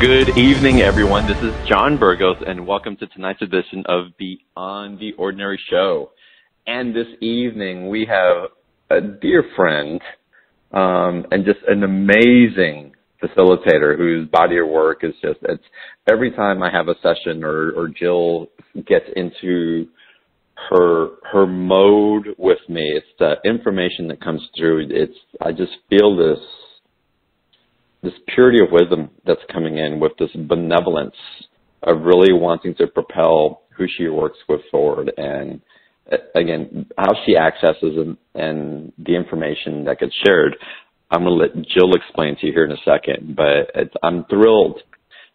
Good evening, everyone. This is John Burgos, and welcome to tonight's edition of Beyond the Ordinary Show. And this evening, we have a dear friend um, and just an amazing facilitator whose body of work is just it's every time I have a session or, or Jill gets into her her mode with me, it's the information that comes through. It's I just feel this this purity of wisdom that's coming in with this benevolence of really wanting to propel who she works with forward. And uh, again how she accesses and, and the information that gets shared i'm going to let jill explain to you here in a second. But i'm thrilled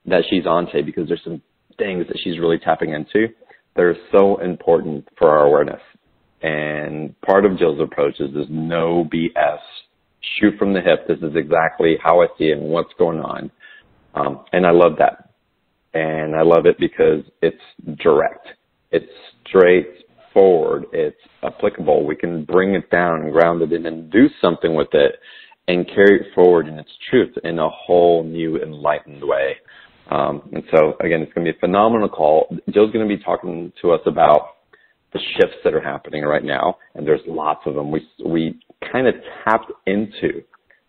that she's on today because there's some things that she's really tapping into that are so important for our awareness. And part of jill's approach is this no bs shoot from the hip. This is exactly how I see it and what's going on. Um, and I love that. And I love it because it's direct. It's straightforward. It's applicable. We can bring it down and ground it in and do something with it and carry it forward in its truth in a whole new enlightened way. Um, and so again, it's going to be a phenomenal call. Jill's going to be talking to us about the shifts that are happening right now, and there's lots of them. We we kind of tapped into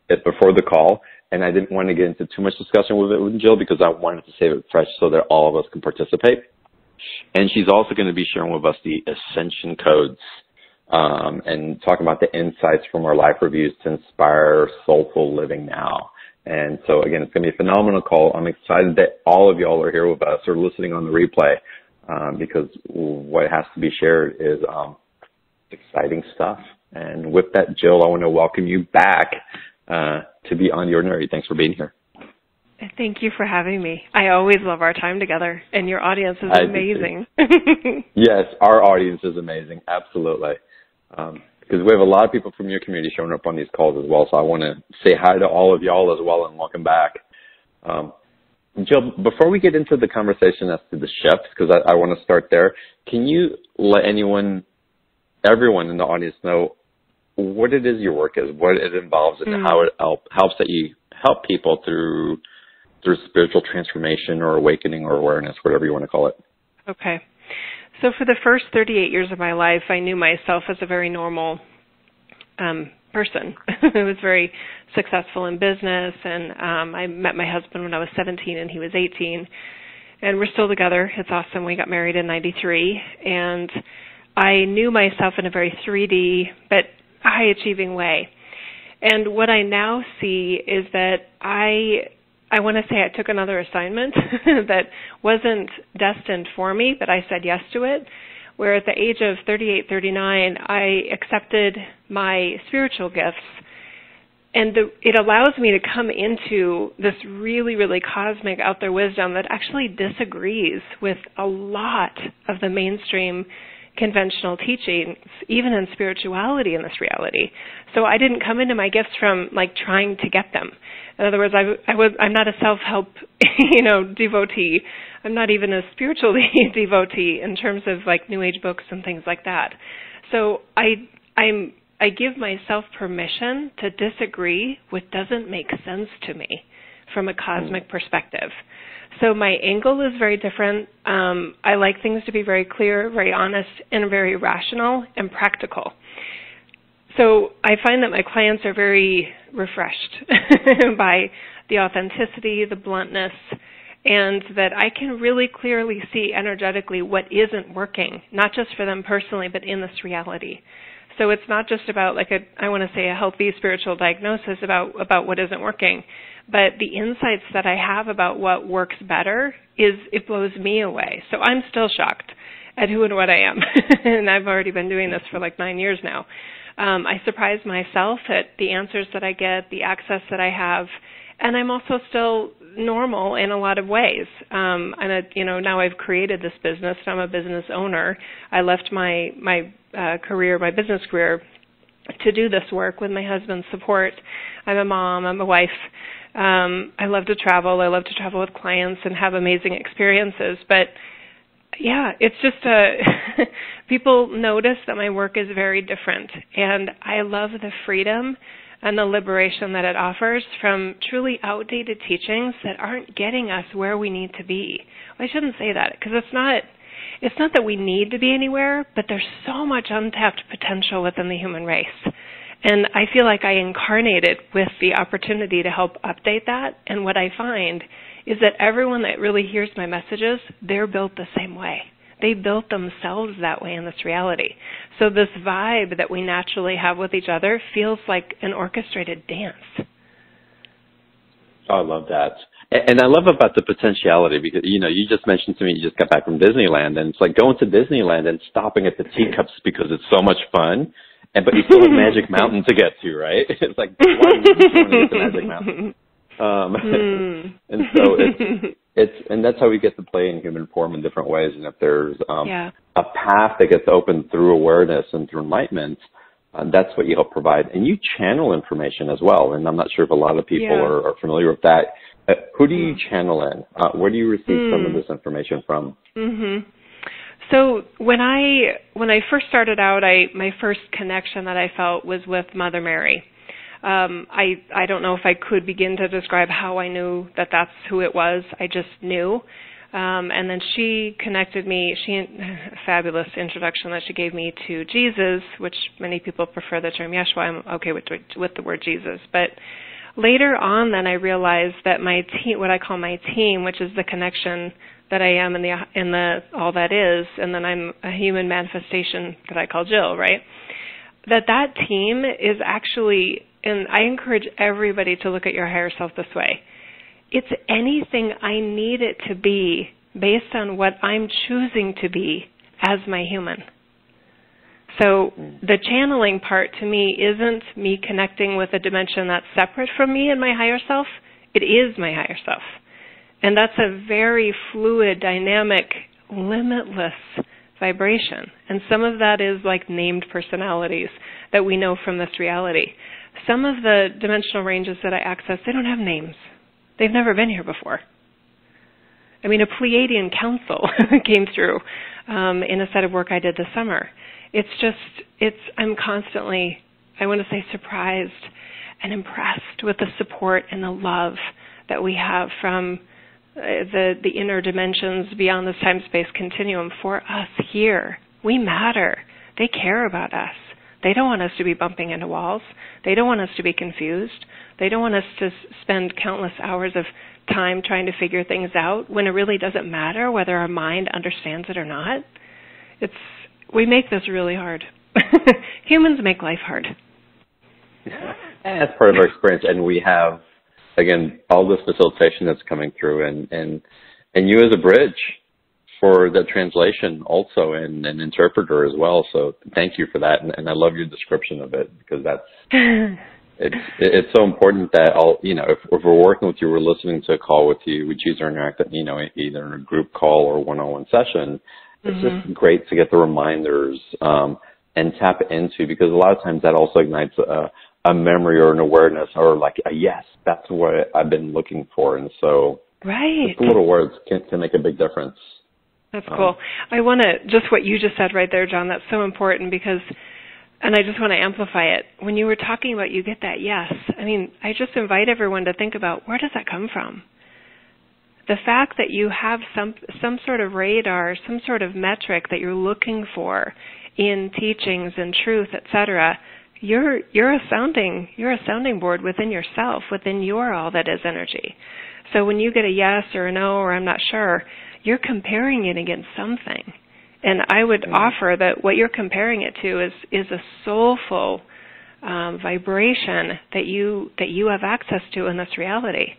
it before the call, and I didn't want to get into too much discussion with it with Jill because I wanted to save it fresh so that all of us can participate. And she's also going to be sharing with us the ascension codes um, and talking about the insights from our life reviews to inspire soulful living now. And so again, it's going to be a phenomenal call. I'm excited that all of y'all are here with us or listening on the replay um, because what has to be shared is um, exciting stuff. And with that, Jill, I want to welcome you back uh, to on the Ordinary. Thanks for being here. Thank you for having me. I always love our time together, and your audience is amazing. yes, our audience is amazing. Absolutely. Um, because we have a lot of people from your community showing up on these calls as well. So I want to say hi to all of y'all as well and welcome back. Um, Jill, before we get into the conversation as to the shifts, because I, I want to start there, can you let anyone, everyone in the audience know what it is your work is, what it involves, and mm. how it help, helps that you help people through through spiritual transformation or awakening or awareness, whatever you want to call it. Okay. So for the first 38 years of my life, I knew myself as a very normal um, person. I was very successful in business, and um, I met my husband when I was 17 and he was 18, and we're still together. It's awesome. We got married in '93, and I knew myself in a very 3D but high achieving way. And what I now see is that I I want to say I took another assignment that wasn't destined for me, but I said yes to it where at the age of 38, 39, I accepted my spiritual gifts. And the, it allows me to come into this really, really cosmic out there wisdom that actually disagrees with a lot of the mainstream conventional teachings, even in spirituality in this reality. So I didn't come into my gifts from like trying to get them. In other words, I, I was I'm not a self-help, you know, devotee. I'm not even a spiritual devotee in terms of like New Age books and things like that. So I I'm I give myself permission to disagree with doesn't make sense to me from a cosmic mm. perspective. So my angle is very different. Um, I like things to be very clear, very honest, and very rational and practical. So I find that my clients are very refreshed by the authenticity, the bluntness, and that I can really clearly see energetically what isn't working, not just for them personally, but in this reality. So it's not just about like a I want to say a healthy spiritual diagnosis about about what isn't working, but the insights that I have about what works better is it blows me away. So I'm still shocked at who and what I am, and I've already been doing this for like nine years now. Um, I surprise myself at the answers that I get, the access that I have, and I'm also still normal in a lot of ways. Um, and a, you know now I've created this business. And I'm a business owner. I left my my uh, career, my business career, to do this work with my husband's support. I'm a mom. I'm a wife. Um, I love to travel. I love to travel with clients and have amazing experiences. But yeah, it's just uh, people notice that my work is very different, and I love the freedom and the liberation that it offers from truly outdated teachings that aren't getting us where we need to be. I shouldn't say that because it's not it's not that we need to be anywhere, but there's so much untapped potential within the human race. And I feel like I incarnated with the opportunity to help update that. And what I find is that everyone that really hears my messages, they're built the same way. They built themselves that way in this reality. So this vibe that we naturally have with each other feels like an orchestrated dance. Oh, I love that. And I love about the potentiality because, you know, you just mentioned to me you just got back from Disneyland and it's like going to Disneyland and stopping at the teacups because it's so much fun. And, but you still have Magic Mountain to get to, right? It's like, why would you to get to Magic Mountain? Um, mm. and so it's, it's and that's how we get to play in human form in different ways. And if there's um, yeah. a path that gets opened through awareness and through enlightenment, uh, that's what you help provide. And you channel information as well. And I'm not sure if a lot of people yeah. are, are, familiar with that. Uh, who do you mm. channel in? Uh, where do you receive mm. some of mm. this information from? Mm-hmm. So when I when I first started out, I my first connection that I felt was with Mother Mary um, I I don't know if I could begin to describe how I knew that that's who it was. I just knew. Um, and then she connected me. She fabulous introduction that she gave me to Jesus, which many people prefer the term Yeshua. I'm okay with with the word Jesus, but later on, then I realized that my team, what I call my team, which is the connection that I am and the in the all that is, and then I'm a human manifestation that I call Jill, right? That that team is actually and I encourage everybody to look at your higher self this way. It's anything I need it to be based on what I'm choosing to be as my human. So mm. the channeling part to me isn't me connecting with a dimension that's separate from me and my higher self. It is my higher self. And that's a very fluid, dynamic, limitless vibration. And some of that is like named personalities that we know from this reality. Some of the dimensional ranges that I access, they don't have names. They've never been here before. I mean, a Pleiadian council came through um, in a set of work I did this summer. It's just, it's, I'm constantly, I want to say, surprised and impressed with the support and the love that we have from Uh, the the inner dimensions beyond this time space continuum for us here. We matter. They care about us. They don't want us to be bumping into walls. They don't want us to be confused. They don't want us to spend countless hours of time trying to figure things out when it really doesn't matter whether our mind understands it or not. It's we make this really hard. Humans make life hard. And that's part of our experience, and we have again all this facilitation that's coming through, and and and you as a bridge for the translation also and an interpreter as well. So thank you for that, and, and I love your description of it because that's it's it's so important that all you know if, if we're working with you, we're listening to a call with you, we choose to interact, you know, either in a group call or one-on-one session. It's mm-hmm. just great to get the reminders um, and tap into because a lot of times that also ignites a, a memory or an awareness or like a yes, that's what I've been looking for, and so right, just little words can can make a big difference. That's um, cool. I want to just what you just said right there, John. That's so important because, and I just want to amplify it. When you were talking about you get that yes, I mean, I just invite everyone to think about where does that come from. The fact that you have some some sort of radar, some sort of metric that you're looking for in teachings and truth, etc. You're you're a sounding you're a sounding board within yourself, within your all that is energy. So when you get a yes or a no or I'm not sure, you're comparing it against something. And I would mm-hmm. offer that what you're comparing it to is is a soulful um, vibration that you that you have access to in this reality.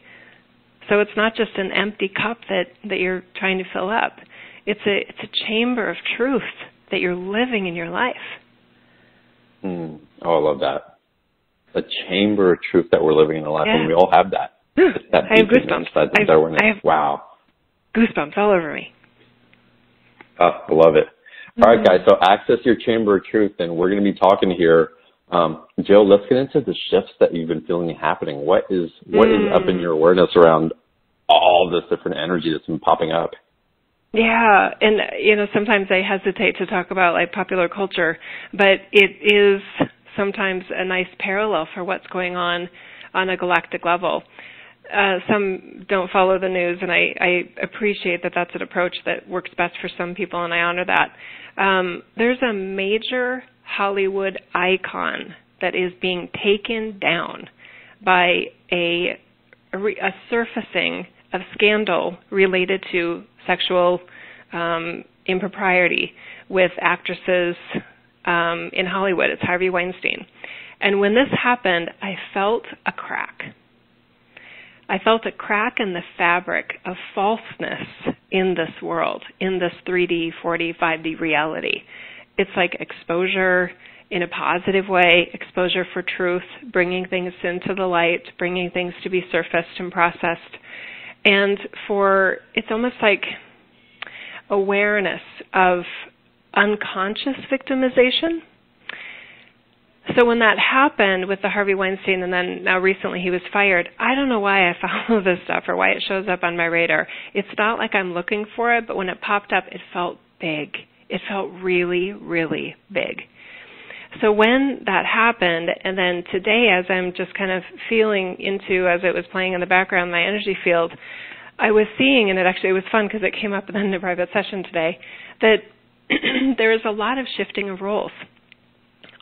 So it's not just an empty cup that that you're trying to fill up. It's a it's a chamber of truth that you're living in your life. Mm. Oh, I love that. The chamber of truth that we're living in our life, yeah. and we all have that. that I have goosebumps. That, that I have, wow goosebumps all over me. Oh, I love it. Mm-hmm. All right, guys. So access your chamber of truth, and we're going to be talking here. Um, Jill, let's get into the shifts that you've been feeling happening. What is what mm. is up in your awareness around all this different energy that's been popping up? Yeah, and you know sometimes I hesitate to talk about like popular culture, but it is sometimes a nice parallel for what's going on on a galactic level. Uh, some don't follow the news, and I, I appreciate that that's an approach that works best for some people, and I honor that. Um, there's a major Hollywood icon that is being taken down by a, a, a surfacing of scandal related to sexual um, impropriety with actresses um, in Hollywood. It's Harvey Weinstein. And when this happened, I felt a crack. I felt a crack in the fabric of falseness in this world, in this 3D, 4D, 5D reality. It's like exposure in a positive way, exposure for truth, bringing things into the light, bringing things to be surfaced and processed. And for, it's almost like awareness of unconscious victimization. So when that happened with the Harvey Weinstein and then now recently he was fired, I don't know why I follow this stuff or why it shows up on my radar. It's not like I'm looking for it, but when it popped up, it felt big. It felt really, really big. So when that happened, and then today, as I'm just kind of feeling into, as it was playing in the background, my energy field, I was seeing, and it actually was fun because it came up in the private session today, that there is a lot of shifting of roles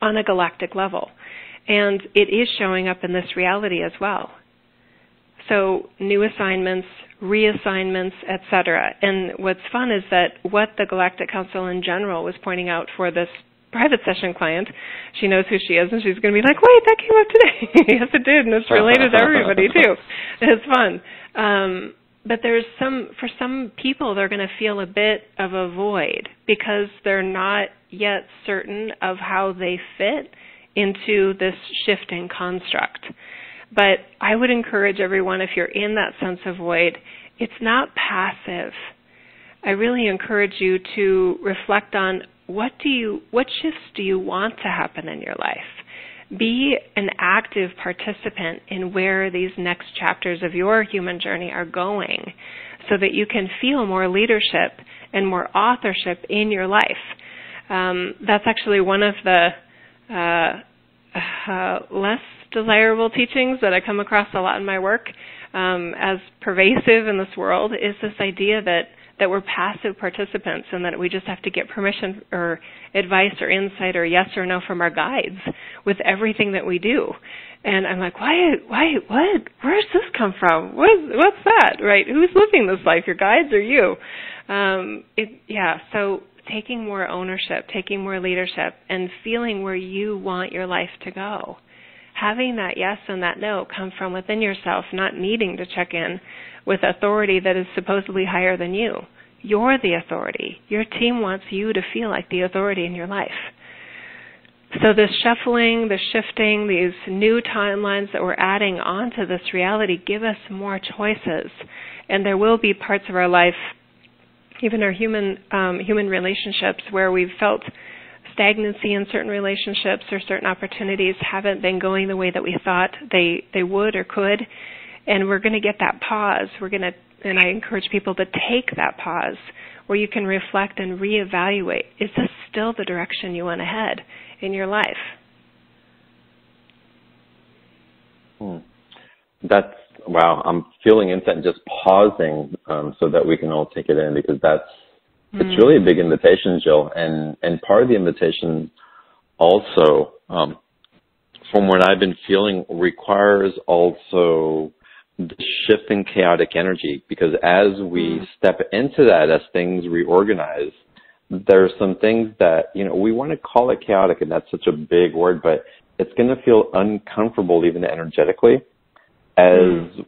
on a galactic level. And it is showing up in this reality as well. So new assignments, reassignments, etc. And what's fun is that what the Galactic Council in general was pointing out for this private session client, she knows who she is, and she's going to be like, "Wait, that came up today." yes, it did, and it's related to everybody too. It's fun. Um, but there's some for some people they're going to feel a bit of a void because they're not yet certain of how they fit into this shifting construct. But I would encourage everyone if you're in that sense of void, it's not passive. I really encourage you to reflect on what do you what shifts do you want to happen in your life? be an active participant in where these next chapters of your human journey are going so that you can feel more leadership and more authorship in your life. Um, that's actually one of the uh, uh, less desirable teachings that I come across a lot in my work um, as pervasive in this world is this idea that that we're passive participants and that we just have to get permission or advice or insight or yes or no from our guides with everything that we do. And I'm like, why, why, what? Where's this come from? What, what's that? Right? Who's living this life? Your guides or you? Um, it, yeah. So taking more ownership, taking more leadership, and feeling where you want your life to go. Having that yes and that no come from within yourself, not needing to check in with authority that is supposedly higher than you. You're the authority. Your team wants you to feel like the authority in your life. So, this shuffling, the shifting, these new timelines that we're adding onto this reality give us more choices. And there will be parts of our life, even our human, um, human relationships, where we've felt stagnancy in certain relationships or certain opportunities haven't been going the way that we thought they, they would or could and we're going to get that pause. We're going to, and I encourage people to take that pause where you can reflect and reevaluate. Is this still the direction you want to head in your life? Hmm. That's wow. I'm feeling into and just pausing um, so that we can all take it in because that's mm. it's really a big invitation, Jill, and and part of the invitation also, um, from what I've been feeling, requires also the shifting chaotic energy because as we mm. step into that, as things reorganize, there are some things that, you know, we want to call it chaotic and that's such a big word, but it's going to feel uncomfortable even energetically as, mm.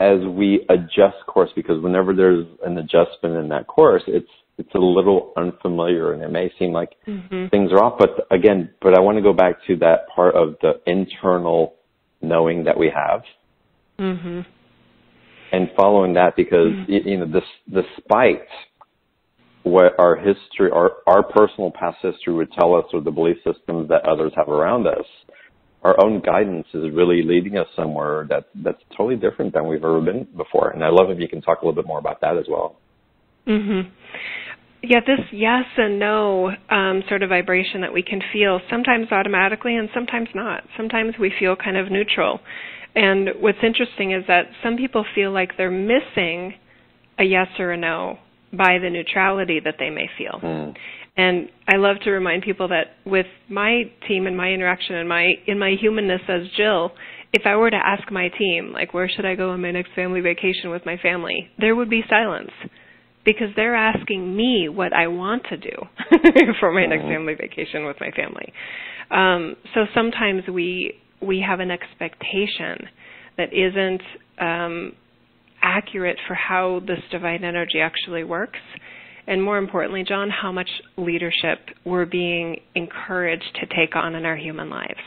as we adjust course because whenever there's an adjustment in that course, it's, it's a little unfamiliar and it may seem like mm-hmm. things are off, but again, but I want to go back to that part of the internal knowing that we have Mm-hmm. And following that, because mm-hmm. you know, this, despite what our history, our our personal past history would tell us, or the belief systems that others have around us, our own guidance is really leading us somewhere that that's totally different than we've ever been before. And I love if you can talk a little bit more about that as well. Mhm. yeah, this yes and no um, sort of vibration that we can feel sometimes automatically and sometimes not. Sometimes we feel kind of neutral. And what's interesting is that some people feel like they're missing a yes or a no by the neutrality that they may feel. Mm. And I love to remind people that with my team and my interaction and my in my humanness as Jill, if I were to ask my team, like where should I go on my next family vacation with my family, there would be silence because they're asking me what I want to do for my next mm-hmm. family vacation with my family. Um, so sometimes we we have an expectation that isn't um, accurate for how this divine energy actually works. And more importantly, John, how much leadership we're being encouraged to take on in our human lives.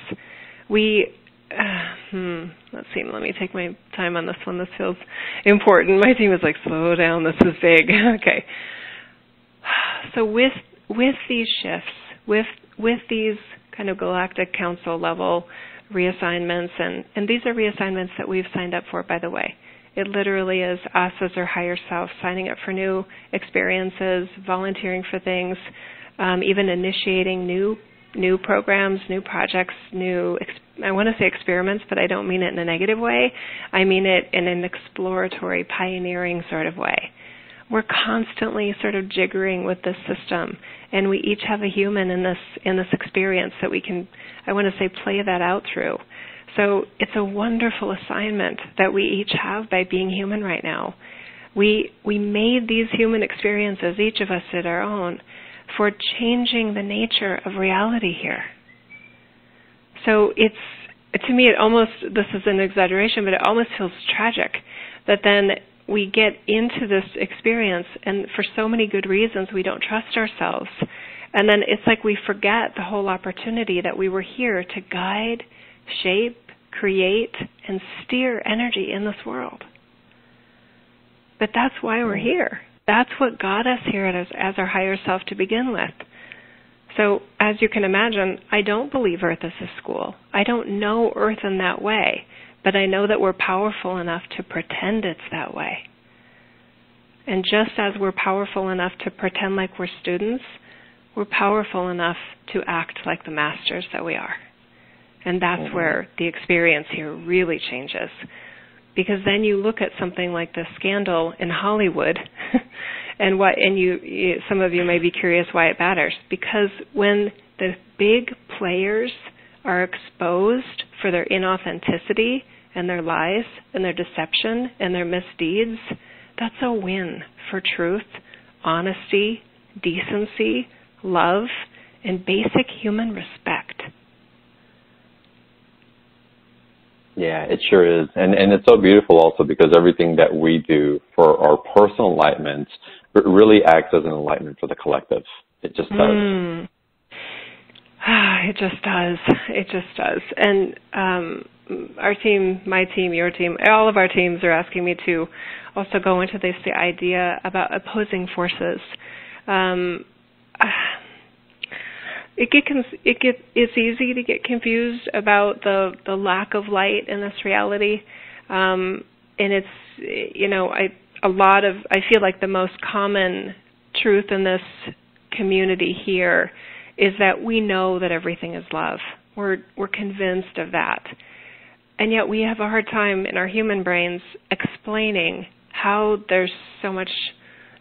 We uh, hmm, let's see. Let me take my time on this one. This feels important. My team is like, slow down. This is big. okay. So with with these shifts, with with these kind of galactic council level reassignments, and and these are reassignments that we've signed up for, by the way. It literally is us as our higher self signing up for new experiences, volunteering for things, um, even initiating new new programs, new projects, new I want to say experiments, but I don't mean it in a negative way. I mean it in an exploratory, pioneering sort of way. We're constantly sort of jiggering with this system, and we each have a human in this in this experience that we can, I want to say, play that out through. So it's a wonderful assignment that we each have by being human right now. We we made these human experiences, each of us did our own, for changing the nature of reality here. So it's to me it almost this is an exaggeration, but it almost feels tragic that then we get into this experience and for so many good reasons we don't trust ourselves. And then it's like we forget the whole opportunity that we were here to guide, shape, create, and steer energy in this world. But that's why we're mm-hmm. here. That's what got us here as, as our higher self to begin with. So, as you can imagine, I don't believe Earth is a school. I don't know Earth in that way, but I know that we're powerful enough to pretend it's that way. And just as we're powerful enough to pretend like we're students, we're powerful enough to act like the masters that we are. And that's mm-hmm. where the experience here really changes because then you look at something like the scandal in Hollywood and what and you, you some of you may be curious why it matters because when the big players are exposed for their inauthenticity and their lies and their deception and their misdeeds that's a win for truth honesty decency love and basic human respect Yeah, it sure is. And and it's so beautiful also because everything that we do for our personal enlightenment really acts as an enlightenment for the collective. It just does. Mm. It just does. It just does. And um our team, my team, your team, all of our teams are asking me to also go into this the idea about opposing forces. Um, it get it get it's easy to get confused about the the lack of light in this reality. Um and it's you know i a lot of i feel like the most common truth in this community here is that we know that everything is love. We're we're convinced of that and yet we have a hard time in our human brains explaining how there's so much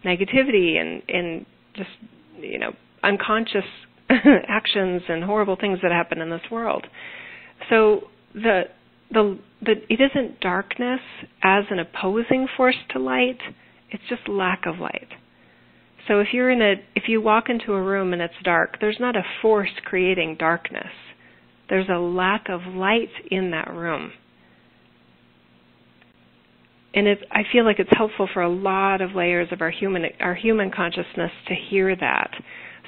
negativity and and just you know unconscious actions and horrible things that happen in this world. So the the the it isn't darkness as an opposing force to light, it's just lack of light. So if you're in a if you walk into a room and it's dark, there's not a force creating darkness. There's a lack of light in that room. And I feel like it's helpful for a lot of layers of our human our human consciousness to hear that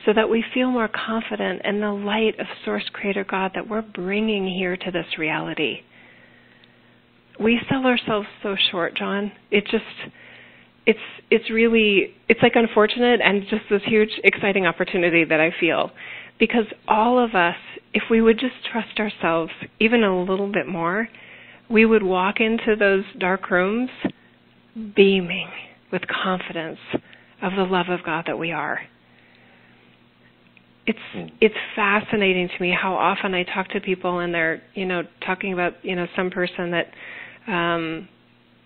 so that we feel more confident in the light of Source Creator God that we're bringing here to this reality. We sell ourselves so short, John. It just it's it's really it's like unfortunate and just this huge exciting opportunity that I feel because all of us if we would just trust ourselves even a little bit more, we would walk into those dark rooms beaming with confidence of the love of God that we are it's mm. it's fascinating to me how often I talk to people and they're you know talking about you know some person that um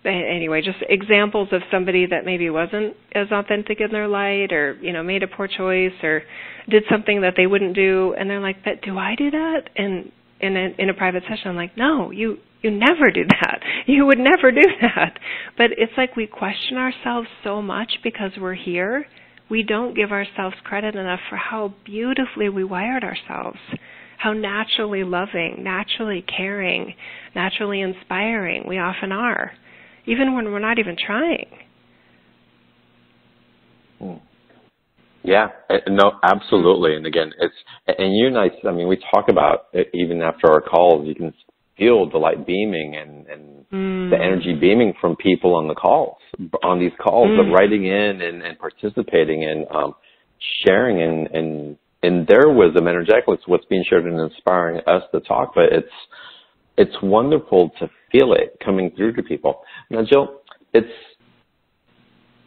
anyway just examples of somebody that maybe wasn't as authentic in their light or you know made a poor choice or did something that they wouldn't do. And they're like but do I do that? And in a, in a private session I'm like no you you never do that. You would never do that. But it's like we question ourselves so much because we're here. We don't give ourselves credit enough for how beautifully we wired ourselves, how naturally loving, naturally caring, naturally inspiring we often are, even when we're not even trying. Hmm. Yeah, no, absolutely. And again, it's and you and I. I mean, we talk about it even after our calls. You can feel the light beaming and, and mm. the energy beaming from people on the calls, on these calls, mm. but writing in and, and participating and um, sharing and, and in their wisdom energetically, it's what's being shared and inspiring us to talk. But it's it's wonderful to feel it coming through to people. Now, Jill, it's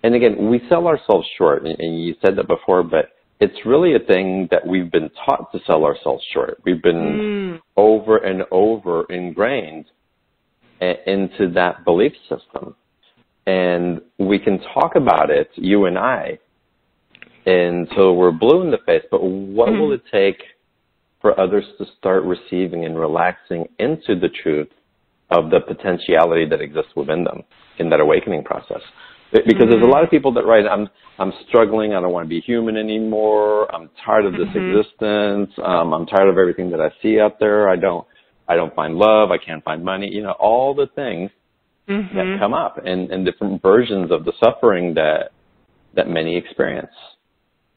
and again, we sell ourselves short, and, and you said that before, but it's really a thing that we've been taught to sell ourselves short. We've been mm. over and over ingrained into that belief system. And we can talk about it, you and I, until we're blue in the face, but what mm-hmm. will it take for others to start receiving and relaxing into the truth of the potentiality that exists within them in that awakening process? because mm-hmm. there's a lot of people that write i'm i'm struggling i don't want to be human anymore i'm tired of this mm-hmm. existence um i'm tired of everything that i see out there i don't i don't find love i can't find money you know all the things mm-hmm. that come up and and different versions of the suffering that that many experience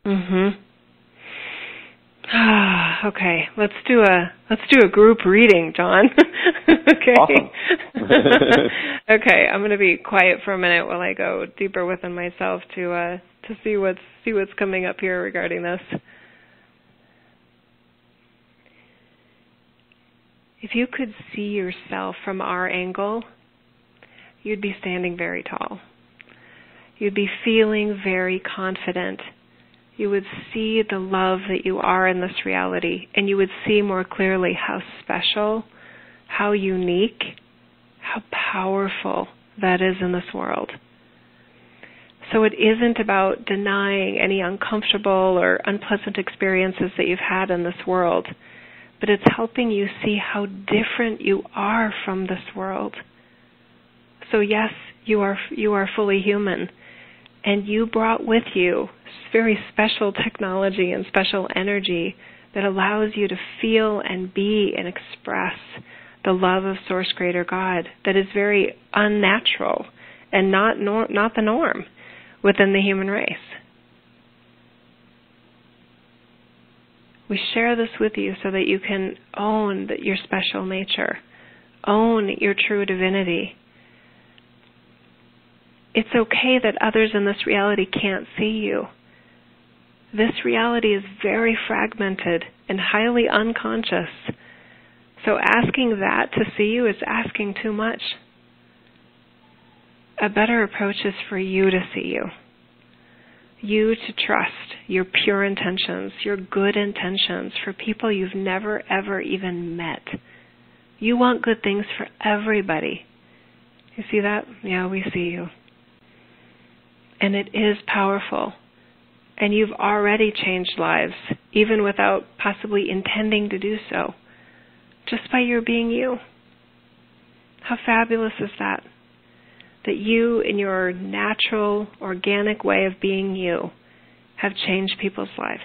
mhm okay, let's do a let's do a group reading, John. okay. okay, I'm going to be quiet for a minute while I go deeper within myself to uh to see what's see what's coming up here regarding this. If you could see yourself from our angle, you'd be standing very tall. You'd be feeling very confident you would see the love that you are in this reality, and you would see more clearly how special, how unique, how powerful that is in this world. So it isn't about denying any uncomfortable or unpleasant experiences that you've had in this world, but it's helping you see how different you are from this world. So yes, you are you are fully human and you brought with you very special technology and special energy that allows you to feel and be and express the love of source creator god that is very unnatural and not nor- not the norm within the human race we share this with you so that you can own your special nature own your true divinity it's okay that others in this reality can't see you. This reality is very fragmented and highly unconscious. So asking that to see you is asking too much. A better approach is for you to see you. You to trust your pure intentions, your good intentions for people you've never ever even met. You want good things for everybody. You see that? Yeah, we see you and it is powerful. And you've already changed lives, even without possibly intending to do so, just by your being you. How fabulous is that? That you, in your natural, organic way of being you, have changed people's lives.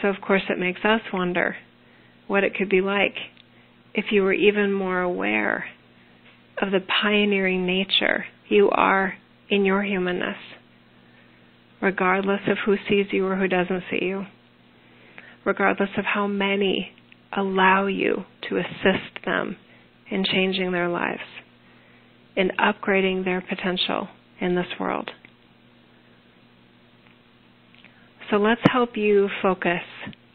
So, of course, it makes us wonder what it could be like if you were even more aware of the pioneering nature you are in your humanness, regardless of who sees you or who doesn't see you, regardless of how many allow you to assist them in changing their lives, in upgrading their potential in this world. So let's help you focus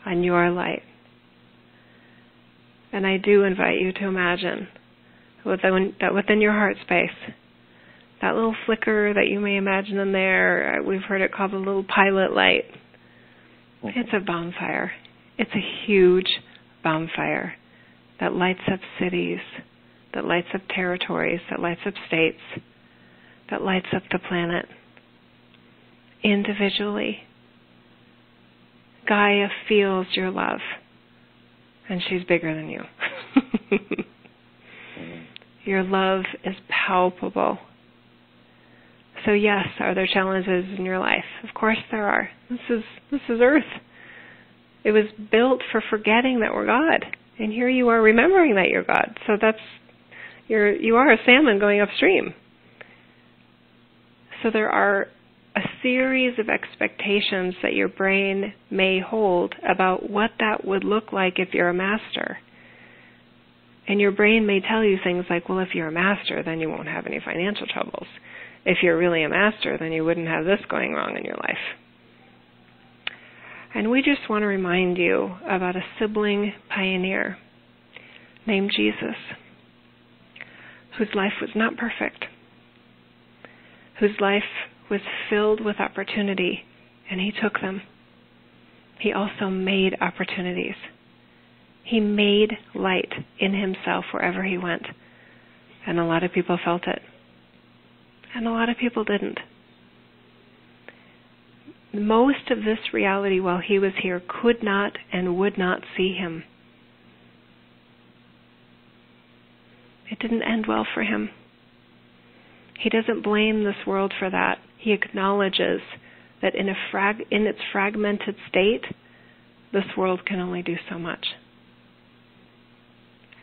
on your light. And I do invite you to imagine that within your heart space, that little flicker that you may imagine in there, uh, we've heard it called the little pilot light. It's a bonfire. It's a huge bonfire that lights up cities, that lights up territories, that lights up states, that lights up the planet individually. Gaia feels your love, and she's bigger than you. your love is palpable. So yes, are there challenges in your life? Of course there are. This is this is earth. It was built for forgetting that we're God. And here you are remembering that you're God. So that's you're you are a salmon going upstream. So there are a series of expectations that your brain may hold about what that would look like if you're a master. And your brain may tell you things like, well, if you're a master, then you won't have any financial troubles. If you're really a master, then you wouldn't have this going wrong in your life. And we just want to remind you about a sibling pioneer named Jesus, whose life was not perfect, whose life was filled with opportunity, and he took them. He also made opportunities. He made light in himself wherever he went. And a lot of people felt it. And a lot of people didn't. Most of this reality while he was here could not and would not see him. It didn't end well for him. He doesn't blame this world for that. He acknowledges that in, a frag- in its fragmented state, this world can only do so much.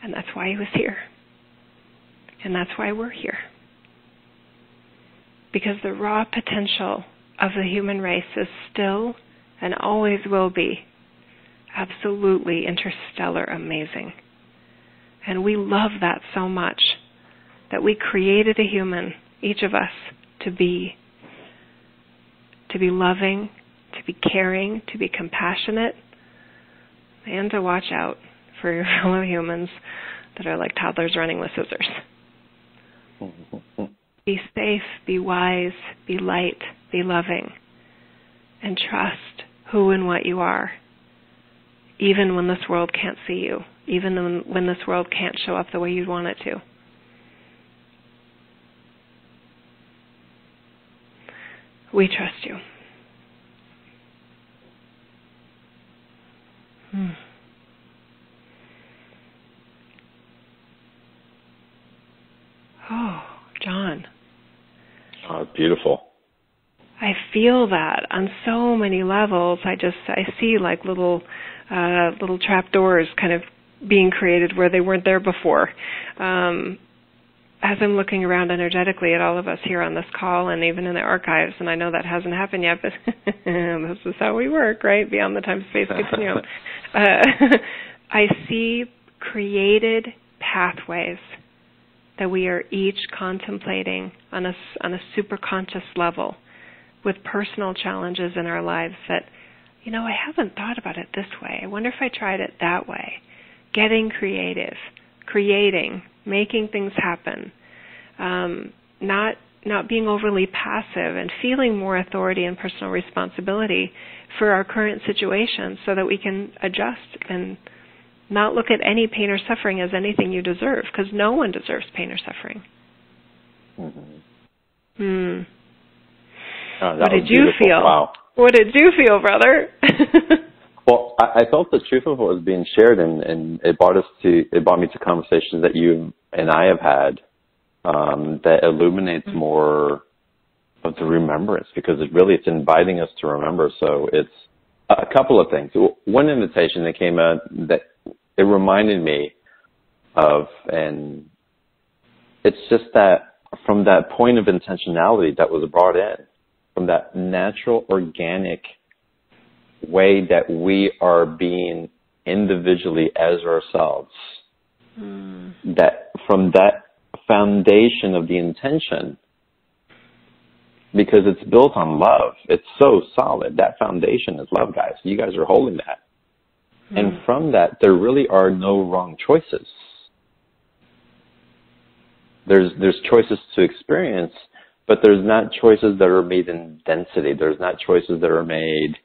And that's why he was here. And that's why we're here. Because the raw potential of the human race is still and always will be absolutely interstellar amazing. And we love that so much that we created a human, each of us, to be. To be loving, to be caring, to be compassionate, and to watch out for your fellow humans that are like toddlers running with scissors. be safe, be wise, be light, be loving, and trust who and what you are, even when this world can't see you, even when this world can't show up the way you'd want it to. We trust you. Hmm. Oh, John. Oh, beautiful. I feel that on so many levels. I just I see like little uh little trap doors kind of being created where they weren't there before. Um as I'm looking around energetically at all of us here on this call and even in the archives, and I know that hasn't happened yet, but this is how we work, right? Beyond the time space continuum. uh, I see created pathways that we are each contemplating on a, on a super conscious level with personal challenges in our lives that, you know, I haven't thought about it this way. I wonder if I tried it that way. Getting creative, creating, making things happen, um, not not being overly passive and feeling more authority and personal responsibility for our current situation so that we can adjust and not look at any pain or suffering as anything you deserve, because no one deserves pain or suffering. Mm-hmm. Hmm. Oh, what did you feel? Wow. What did you feel, brother? well, I, I, felt the truth of what was being shared, and, and it brought us to it brought me to conversations that you and I have had um, that illuminates mm-hmm. more of the remembrance because it really it's inviting us to remember. So it's a couple of things. One invitation that came out that it reminded me of, and it's just that from that point of intentionality that was brought in, from that natural, organic way that we are being individually as ourselves, mm. that from that foundation of the intention, because it's built on love. It's so solid. That foundation is love, guys. You guys are holding that. Mm. And from that, there really are no wrong choices. There's, there's choices to experience, but there's not choices that are made in density. There's not choices that are made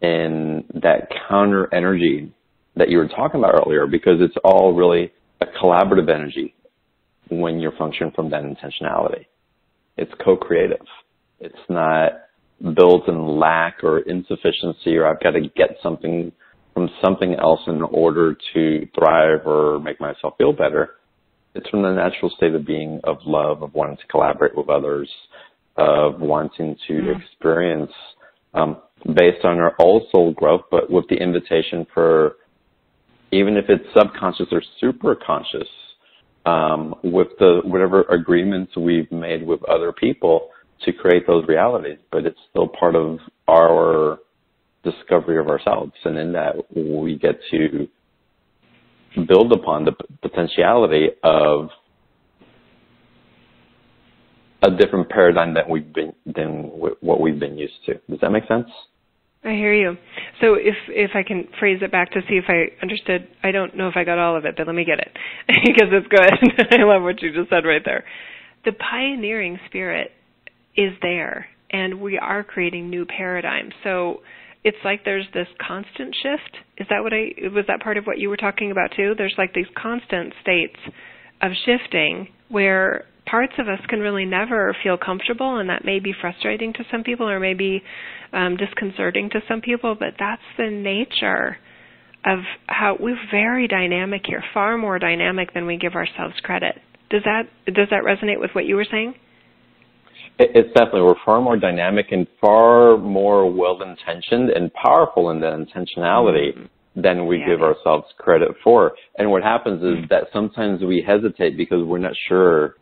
in that counter energy that you were talking about earlier because it's all really a collaborative energy when you're functioning from that intentionality. It's co-creative. It's not built in lack or insufficiency or I've got to get something from something else in order to thrive or make myself feel better. It's from the natural state of being of love, of wanting to collaborate with others, of wanting to mm-hmm. experience um, based on our old soul growth, but with the invitation for even if it's subconscious or super conscious, um, with the whatever agreements we've made with other people to create those realities, but it's still part of our discovery of ourselves. And in that, we get to build upon the potentiality of a different paradigm that we've been than what we've been used to. Does that make sense? I hear you. So if if I can phrase it back to see if I understood, I don't know if I got all of it, but let me get it because it's good. I love what you just said right there. The pioneering spirit is there, and we are creating new paradigms. So it's like there's this constant shift. Is that what I was that part of what you were talking about too? There's like these constant states of shifting where parts of us can really never feel comfortable and that may be frustrating to some people or maybe um, disconcerting to some people, but that's the nature of how we're very dynamic here, far more dynamic than we give ourselves credit. Does that does that resonate with what you were saying? It's definitely we're far more dynamic and far more well intentioned and powerful in that intentionality mm-hmm. than we yeah. give ourselves credit for. And what happens is mm-hmm. that sometimes we hesitate because we're not sure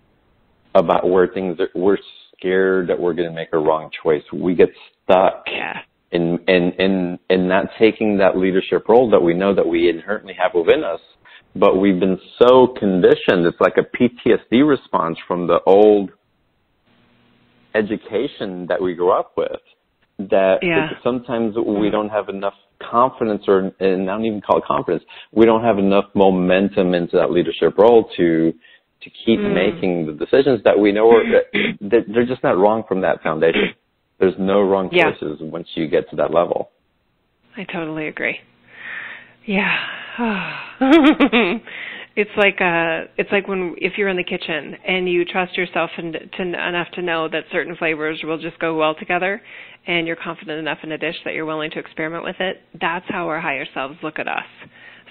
about where things are. We're scared that we're going to make a wrong choice. We get stuck yeah. in in in in not taking that leadership role that we know that we inherently have within us. But we've been so conditioned. It's like a PTSD response from the old education that we grew up with that yeah. sometimes we don't have enough confidence or and I don't even call it confidence. We don't have enough momentum into that leadership role to to keep mm. making the decisions that we know are that they're just not wrong from that foundation. There's no wrong choices yeah. once you get to that level. I totally agree. Yeah. it's like uh it's like when if you're in the kitchen and you trust yourself and to, enough to know that certain flavors will just go well together and you're confident enough in a dish that you're willing to experiment with it that's how our higher selves look at us.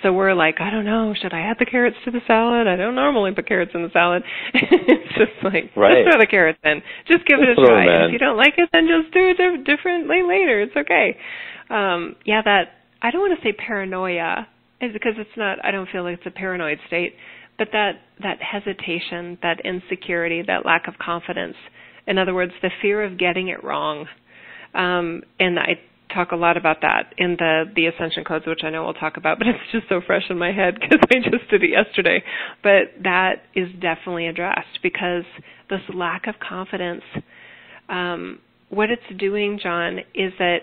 So we're like i don't know should i add the carrots to the salad? I don't normally put carrots in the salad. It's just like right. just throw the carrots in. Just give it a try. if you don't like it then just do it differently later. It's okay. Um yeah that i don't want to say paranoia because it's not I don't feel like it's a paranoid state, but that that hesitation, that insecurity, that lack of confidence. In other words, the fear of getting it wrong. Um, and I talk a lot about that in the the ascension codes, which I know we'll talk about, but it's just so fresh in my head because I just did it yesterday. But that is definitely addressed because this lack of confidence. Um, what it's doing, John, is that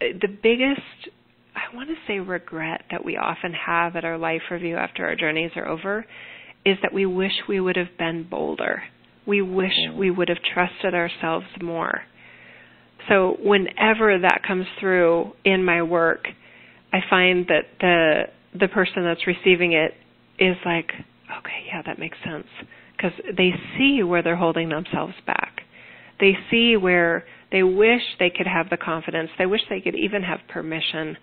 the biggest I want to say regret that we often have at our life review after our journeys are over is that we wish we would have been bolder. We wish we would have trusted ourselves more. So whenever that comes through in my work, I find that the the person that's receiving it is like, okay, yeah, that makes sense because they see where they're holding themselves back. They see where they wish they could have the confidence. They wish they could even have permission.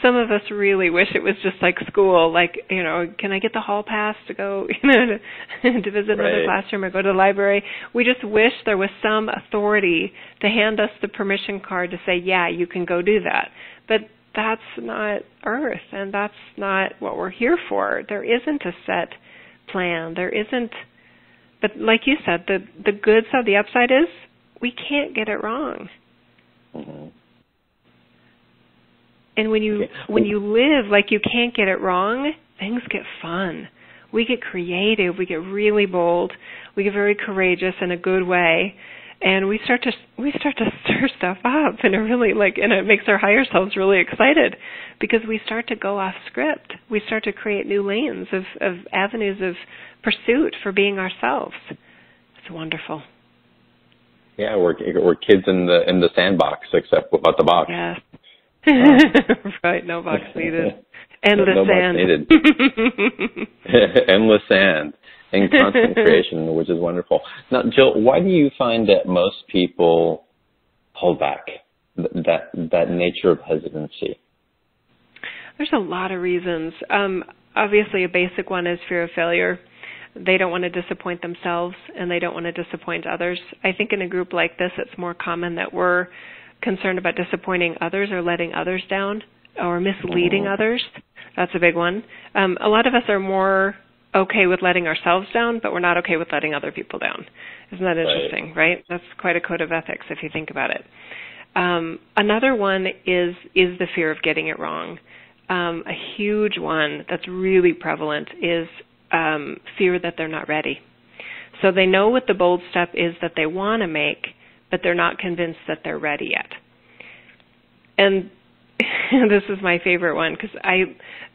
Some of us really wish it was just like school, like, you know, can I get the hall pass to go, you know, to, to visit right. another classroom or go to the library? We just wish there was some authority to hand us the permission card to say, yeah, you can go do that. But that's not Earth, and that's not what we're here for. There isn't a set plan. There isn't but like you said, the the good side, the upside is we can't get it wrong. Mm-hmm. And when you when you live like you can't get it wrong, things get fun. We get creative, we get really bold, we get very courageous in a good way, and we start to we start to stir stuff up and it really like and it makes our higher selves really excited because we start to go off script. We start to create new lanes of, of avenues of pursuit for being ourselves. It's wonderful. Yeah, we're we're kids in the in the sandbox, except without the box. Yes, right, no box needed. Endless no sand. Needed. Endless sand and constant creation, which is wonderful. Now, Jill, why do you find that most people hold back? That that nature of hesitancy. There's a lot of reasons. Um, obviously, a basic one is fear of failure. They don't want to disappoint themselves, and they don't want to disappoint others. I think in a group like this, it's more common that we're concerned about disappointing others or letting others down or misleading mm-hmm. others. That's a big one. Um, a lot of us are more okay with letting ourselves down, but we're not okay with letting other people down. Isn't that interesting, right? right? That's quite a code of ethics if you think about it. Um, another one is is the fear of getting it wrong. Um, a huge one that's really prevalent is um, fear that they're not ready. So they know what the bold step is that they want to make, but they're not convinced that they're ready yet. And this is my favorite one because I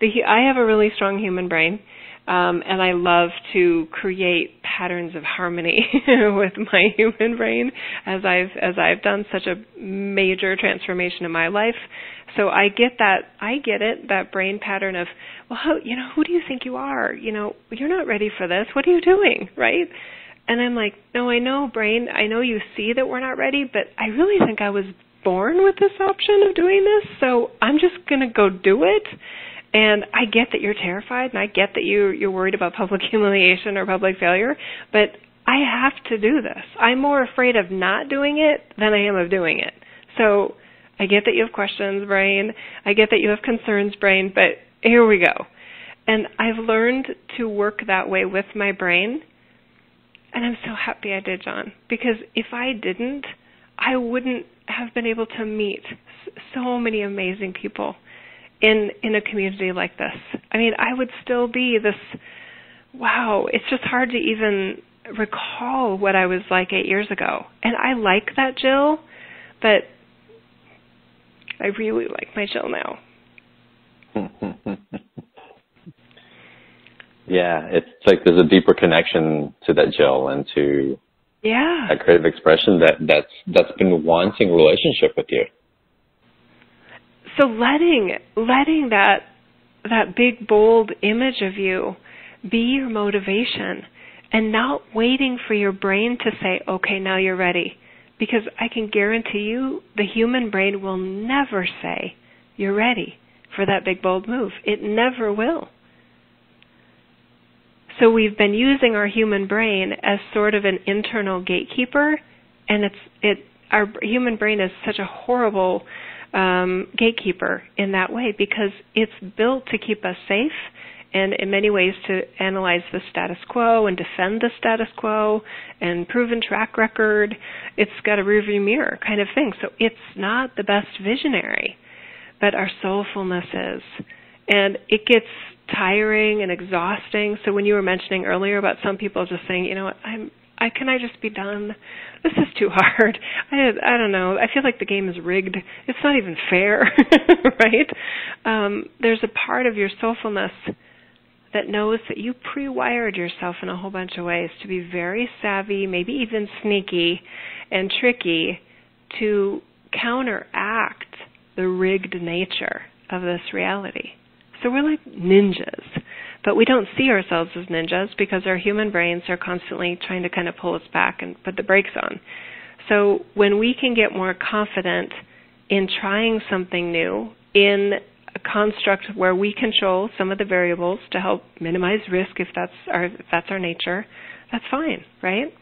the I have a really strong human brain, um, and I love to create patterns of harmony with my human brain as I've as I've done such a major transformation in my life. So I get that I get it that brain pattern of well how you know who do you think you are? You know you're not ready for this. What are you doing? Right? And I'm like no I know brain I know you see that we're not ready but I really think I was born with this option of doing this so I'm just going to go do it. And I get that you're terrified, and I get that you you're worried about public humiliation or public failure, but I have to do this. I'm more afraid of not doing it than I am of doing it. So I get that you have questions, brain. I get that you have concerns, brain, but here we go. And I've learned to work that way with my brain. And I'm so happy I did, John, because if I didn't, I wouldn't have been able to meet so many amazing people in in a community like this. I mean, I would still be this wow, it's just hard to even recall what I was like 8 years ago. And I like that Jill, but I really like my Jill now. yeah, it's like there's a deeper connection to that Jill and to yeah. that creative expression that that's that's been wanting relationship with you. So letting letting that that big bold image of you be your motivation and not waiting for your brain to say okay now you're ready because i can guarantee you the human brain will never say you're ready for that big bold move. It never will. So we've been using our human brain as sort of an internal gatekeeper and it's it our human brain is such a horrible um, gatekeeper in that way because it's built to keep us safe and in many ways to analyze the status quo and defend the status quo and proven track record. It's got a rearview mirror kind of thing. So it's not the best visionary, but our soulfulness is. And it gets tiring and exhausting. So when you were mentioning earlier about some people just saying, you know what, I'm I can I just be done? This is too hard. I I don't know. I feel like the game is rigged. It's not even fair, right? Um, there's a part of your soulfulness that knows that you pre-wired yourself in a whole bunch of ways to be very savvy, maybe even sneaky and tricky to counteract the rigged nature of this reality. So we're like ninjas. But we don't see ourselves as ninjas because our human brains are constantly trying to kind of pull us back and put the brakes on. So when we can get more confident in trying something new in a construct where we control some of the variables to help minimize risk if that's our if that's our nature, that's fine, right?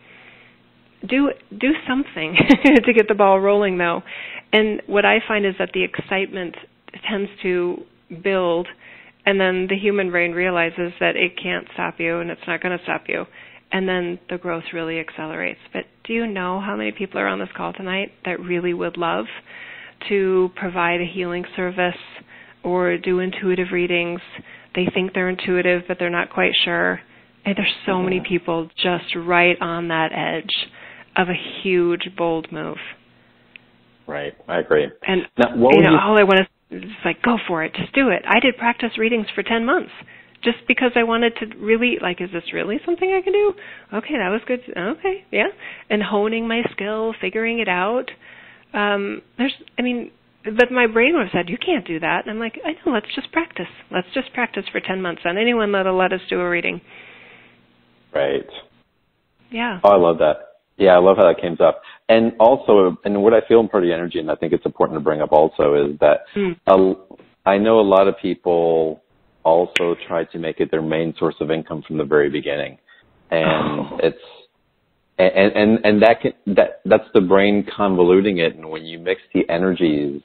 Do do something to get the ball rolling though. And what I find is that the excitement tends to build and then the human brain realizes that it can't stop you and it's not going to stop you and then the growth really accelerates but do you know how many people are on this call tonight that really would love to provide a healing service or do intuitive readings. They think they're intuitive but they're not quite sure. And there's so mm-hmm. many people just right on that edge of a huge bold move. Right. I agree. And now, you know you... all i want to it's like go for it. Just do it. I did practice readings for 10 months just because i wanted to really like is this really something i can do? Okay that was good. Okay yeah. And honing my skill figuring it out. Um there's i mean but my brain would have said, "You can't do that." And I'm like, "I know. Let's just practice. Let's just practice for ten months on anyone that'll let us do a reading." Right. Yeah. Oh, I love that. Yeah, I love how that came up. And also, and what I feel in Party Energy, and I think it's important to bring up also, is that mm. a, I know a lot of people also try to make it their main source of income from the very beginning, and oh. it's and and and that can that that's the brain convoluting it, and when you mix the energies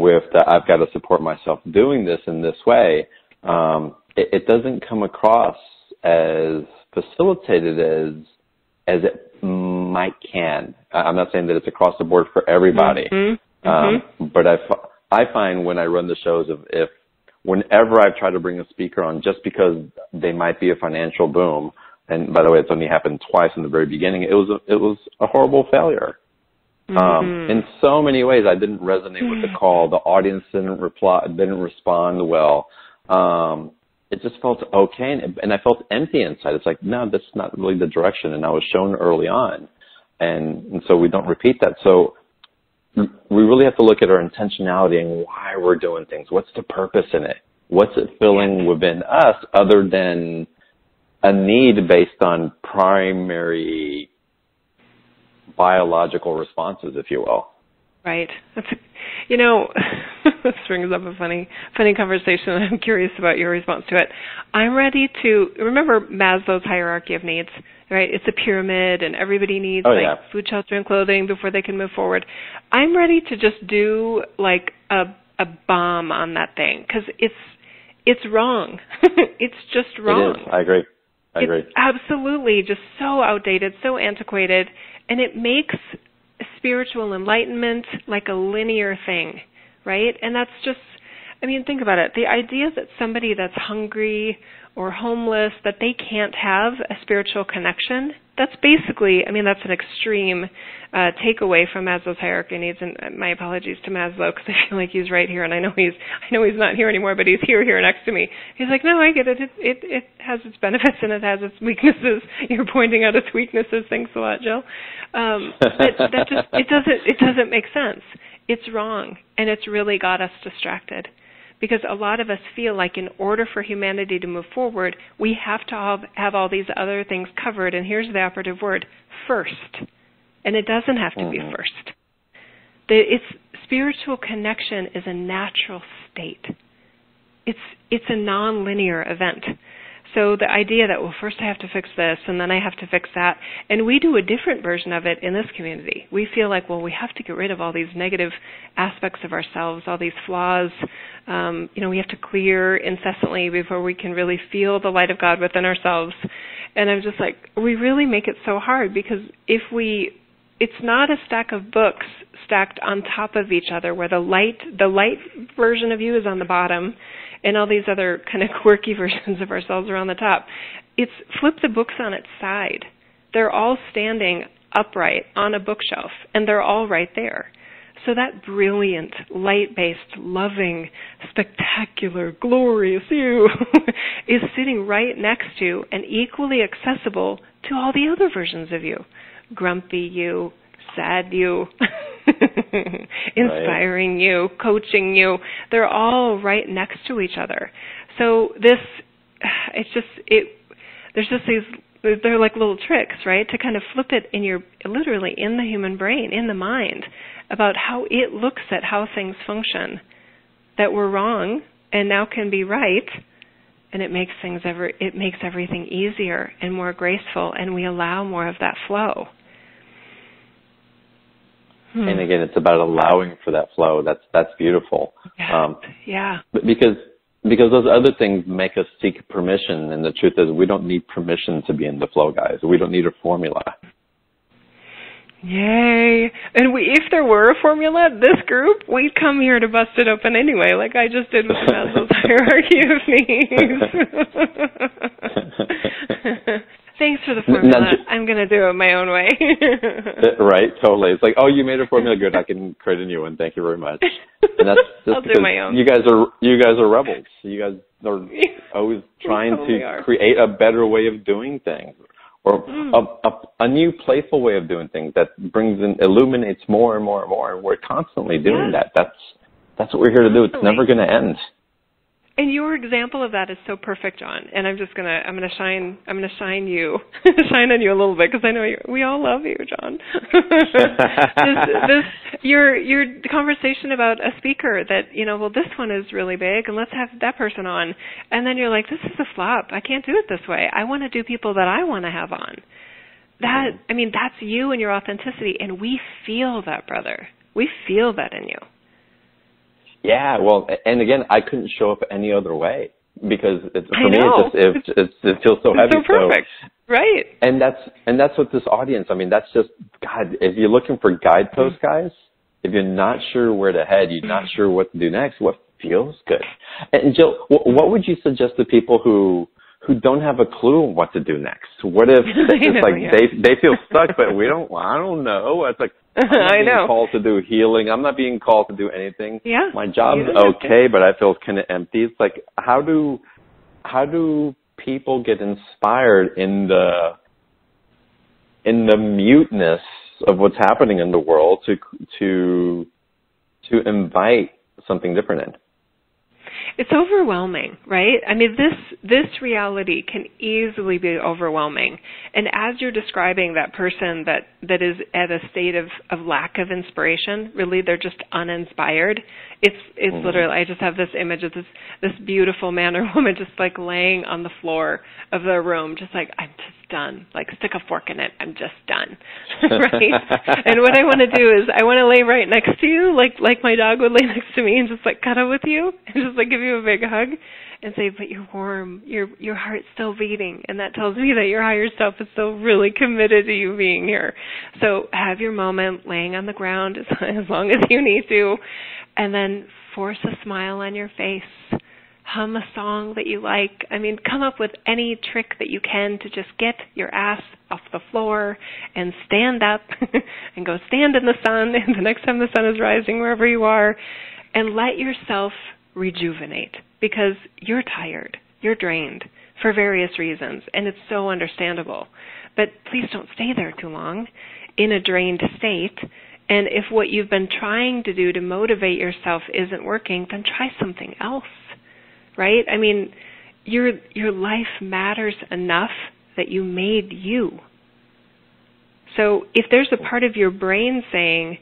with that, I've got to support myself doing this in this way, um, it, it doesn't come across as facilitated as as it might can. I'm not saying that it's across the board for everybody, mm-hmm. Um, mm-hmm. but I I find when I run the shows of if whenever I've tried to bring a speaker on just because they might be a financial boom, and by the way, it's only happened twice in the very beginning. It was a, it was a horrible failure. Um, mm-hmm. Um, in so many ways, I didn't resonate with the mm-hmm. call. The audience didn't reply, didn't respond well. Um, it just felt okay and, and I felt empty inside. It's like, no, that's not really the direction. And I was shown early on. And, and so we don't repeat that. So we really have to look at our intentionality and why we're doing things. What's the purpose in it? What's it filling within us other than a need based on primary biological responses, if you will? Right. That's, you know, this brings up a funny, funny conversation. I'm curious about your response to it. I'm ready to remember Maslow's hierarchy of needs, right? It's a pyramid, and everybody needs oh, like yeah. food, shelter, and clothing before they can move forward. I'm ready to just do like a a bomb on that thing because it's it's wrong. it's just wrong. It is. I agree. I agree. Absolutely just so outdated, so antiquated, and it makes spiritual enlightenment like a linear thing, right? And that's just, I mean, think about it. The idea that somebody that's hungry or homeless, that they can't have a spiritual connection, that's basically, I mean, that's an extreme uh, takeaway from Maslow's hierarchy needs. And uh, my apologies to Maslow because I feel like he's right here, and I know he's, I know he's not here anymore, but he's here, here next to me. He's like, no, I get it. It, it, it has its benefits and it has its weaknesses. You're pointing out its weaknesses. Thanks a lot, Jill. Um, but that just, it doesn't, it doesn't make sense. It's wrong, and it's really got us distracted because a lot of us feel like in order for humanity to move forward, we have to have, have all these other things covered. And here's the operative word first. And it doesn't have to mm-hmm. be first. The, it's spiritual connection is a natural state. It's it's a nonlinear event. So the idea that, well, first I have to fix this and then I have to fix that, and we do a different version of it in this community. We feel like, well, we have to get rid of all these negative aspects of ourselves, all these flaws. Um, you know, we have to clear incessantly before we can really feel the light of God within ourselves. And I'm just like, we really make it so hard because if we it's not a stack of books stacked on top of each other where the light the light version of you is on the bottom and all these other kind of quirky versions of ourselves are on the top. It's flip the books on its side. They're all standing upright on a bookshelf, and they're all right there. So that brilliant, light-based, loving, spectacular, glorious you is sitting right next to and equally accessible to all the other versions of you. Grumpy you, sad you, inspiring right. you, coaching you. They're all right next to each other. So this, it's just it. There's just these. They're like little tricks, right? To kind of flip it in your literally in the human brain, in the mind, about how it looks at how things function that were wrong and now can be right and it makes things ever it makes everything easier and more graceful and we allow more of that flow Hmm. And again, it's about allowing for that flow. That's that's beautiful. Yeah. Um, yeah. Because because those other things make us seek permission, and the truth is, we don't need permission to be in the flow, guys. We don't need a formula. Yay! And we, if there were a formula, this group, we'd come here to bust it open anyway, like I just did with the Maslow's hierarchy of needs. Thanks for the formula. I'm going to do it my own way. right, totally. It's like, oh, you made a formula good. I can create a new one. Thank you very much. And that's just I'll because do my own. you guys are you guys are rebels. You guys are always trying totally to are. create a better way of doing things. or mm. a, a, a, new playful way of doing things that brings in illuminates more and more and more. And we're constantly doing that. That's that's what we're here to do. It's never going to end. And your example of that is so perfect, John. And I'm just gonna I'm gonna shine I'm gonna shine you shine on you a little bit because I know you, we all love you, John. this, this your your conversation about a speaker that you know well this one is really big and let's have that person on, and then you're like this is a flop. I can't do it this way. I want to do people that I want to have on. That mm-hmm. I mean that's you and your authenticity, and we feel that, brother. We feel that in you. Yeah, well, and again, I couldn't show up any other way because it's, for me, it just it, it, it feels so heavy. So perfect, so, right? And that's and that's what this audience. I mean, that's just God. If you're looking for guideposts, mm-hmm. guys, if you're not sure where to head, you're not sure what to do next. What feels good? And Jill, what would you suggest to people who who don't have a clue what to do next? What if it's know, like yeah. they they feel stuck, but we don't. I don't know. It's like I'm not I being know. called to do healing. I'm not being called to do anything. Yeah. My job's okay, but I feel kind of empty. It's like how do how do people get inspired in the in the muteness of what's happening in the world to to to invite something different in? It's overwhelming, right? I mean, this this reality can easily be overwhelming. And as you're describing that person that that is at a state of of lack of inspiration, really they're just uninspired. It's it's mm-hmm. literally I just have this image of this this beautiful man or woman just like laying on the floor of their room, just like I'm just done. Like stick a fork in it. I'm just done. right? and what I want to do is I want to lay right next to you, like like my dog would lay next to me and just like cuddle with you and just like give you a big hug and say, But you're warm. Your your heart's still beating and that tells me that your higher self is still really committed to you being here. So have your moment laying on the ground as, as long as you need to and then force a smile on your face hum a song that you like. I mean, come up with any trick that you can to just get your ass off the floor and stand up and go stand in the sun and the next time the sun is rising wherever you are and let yourself rejuvenate because you're tired. You're drained for various reasons and it's so understandable. But please don't stay there too long in a drained state. And if what you've been trying to do to motivate yourself isn't working, then try something else right? I mean, your your life matters enough that you made you. So if there's a part of your brain saying,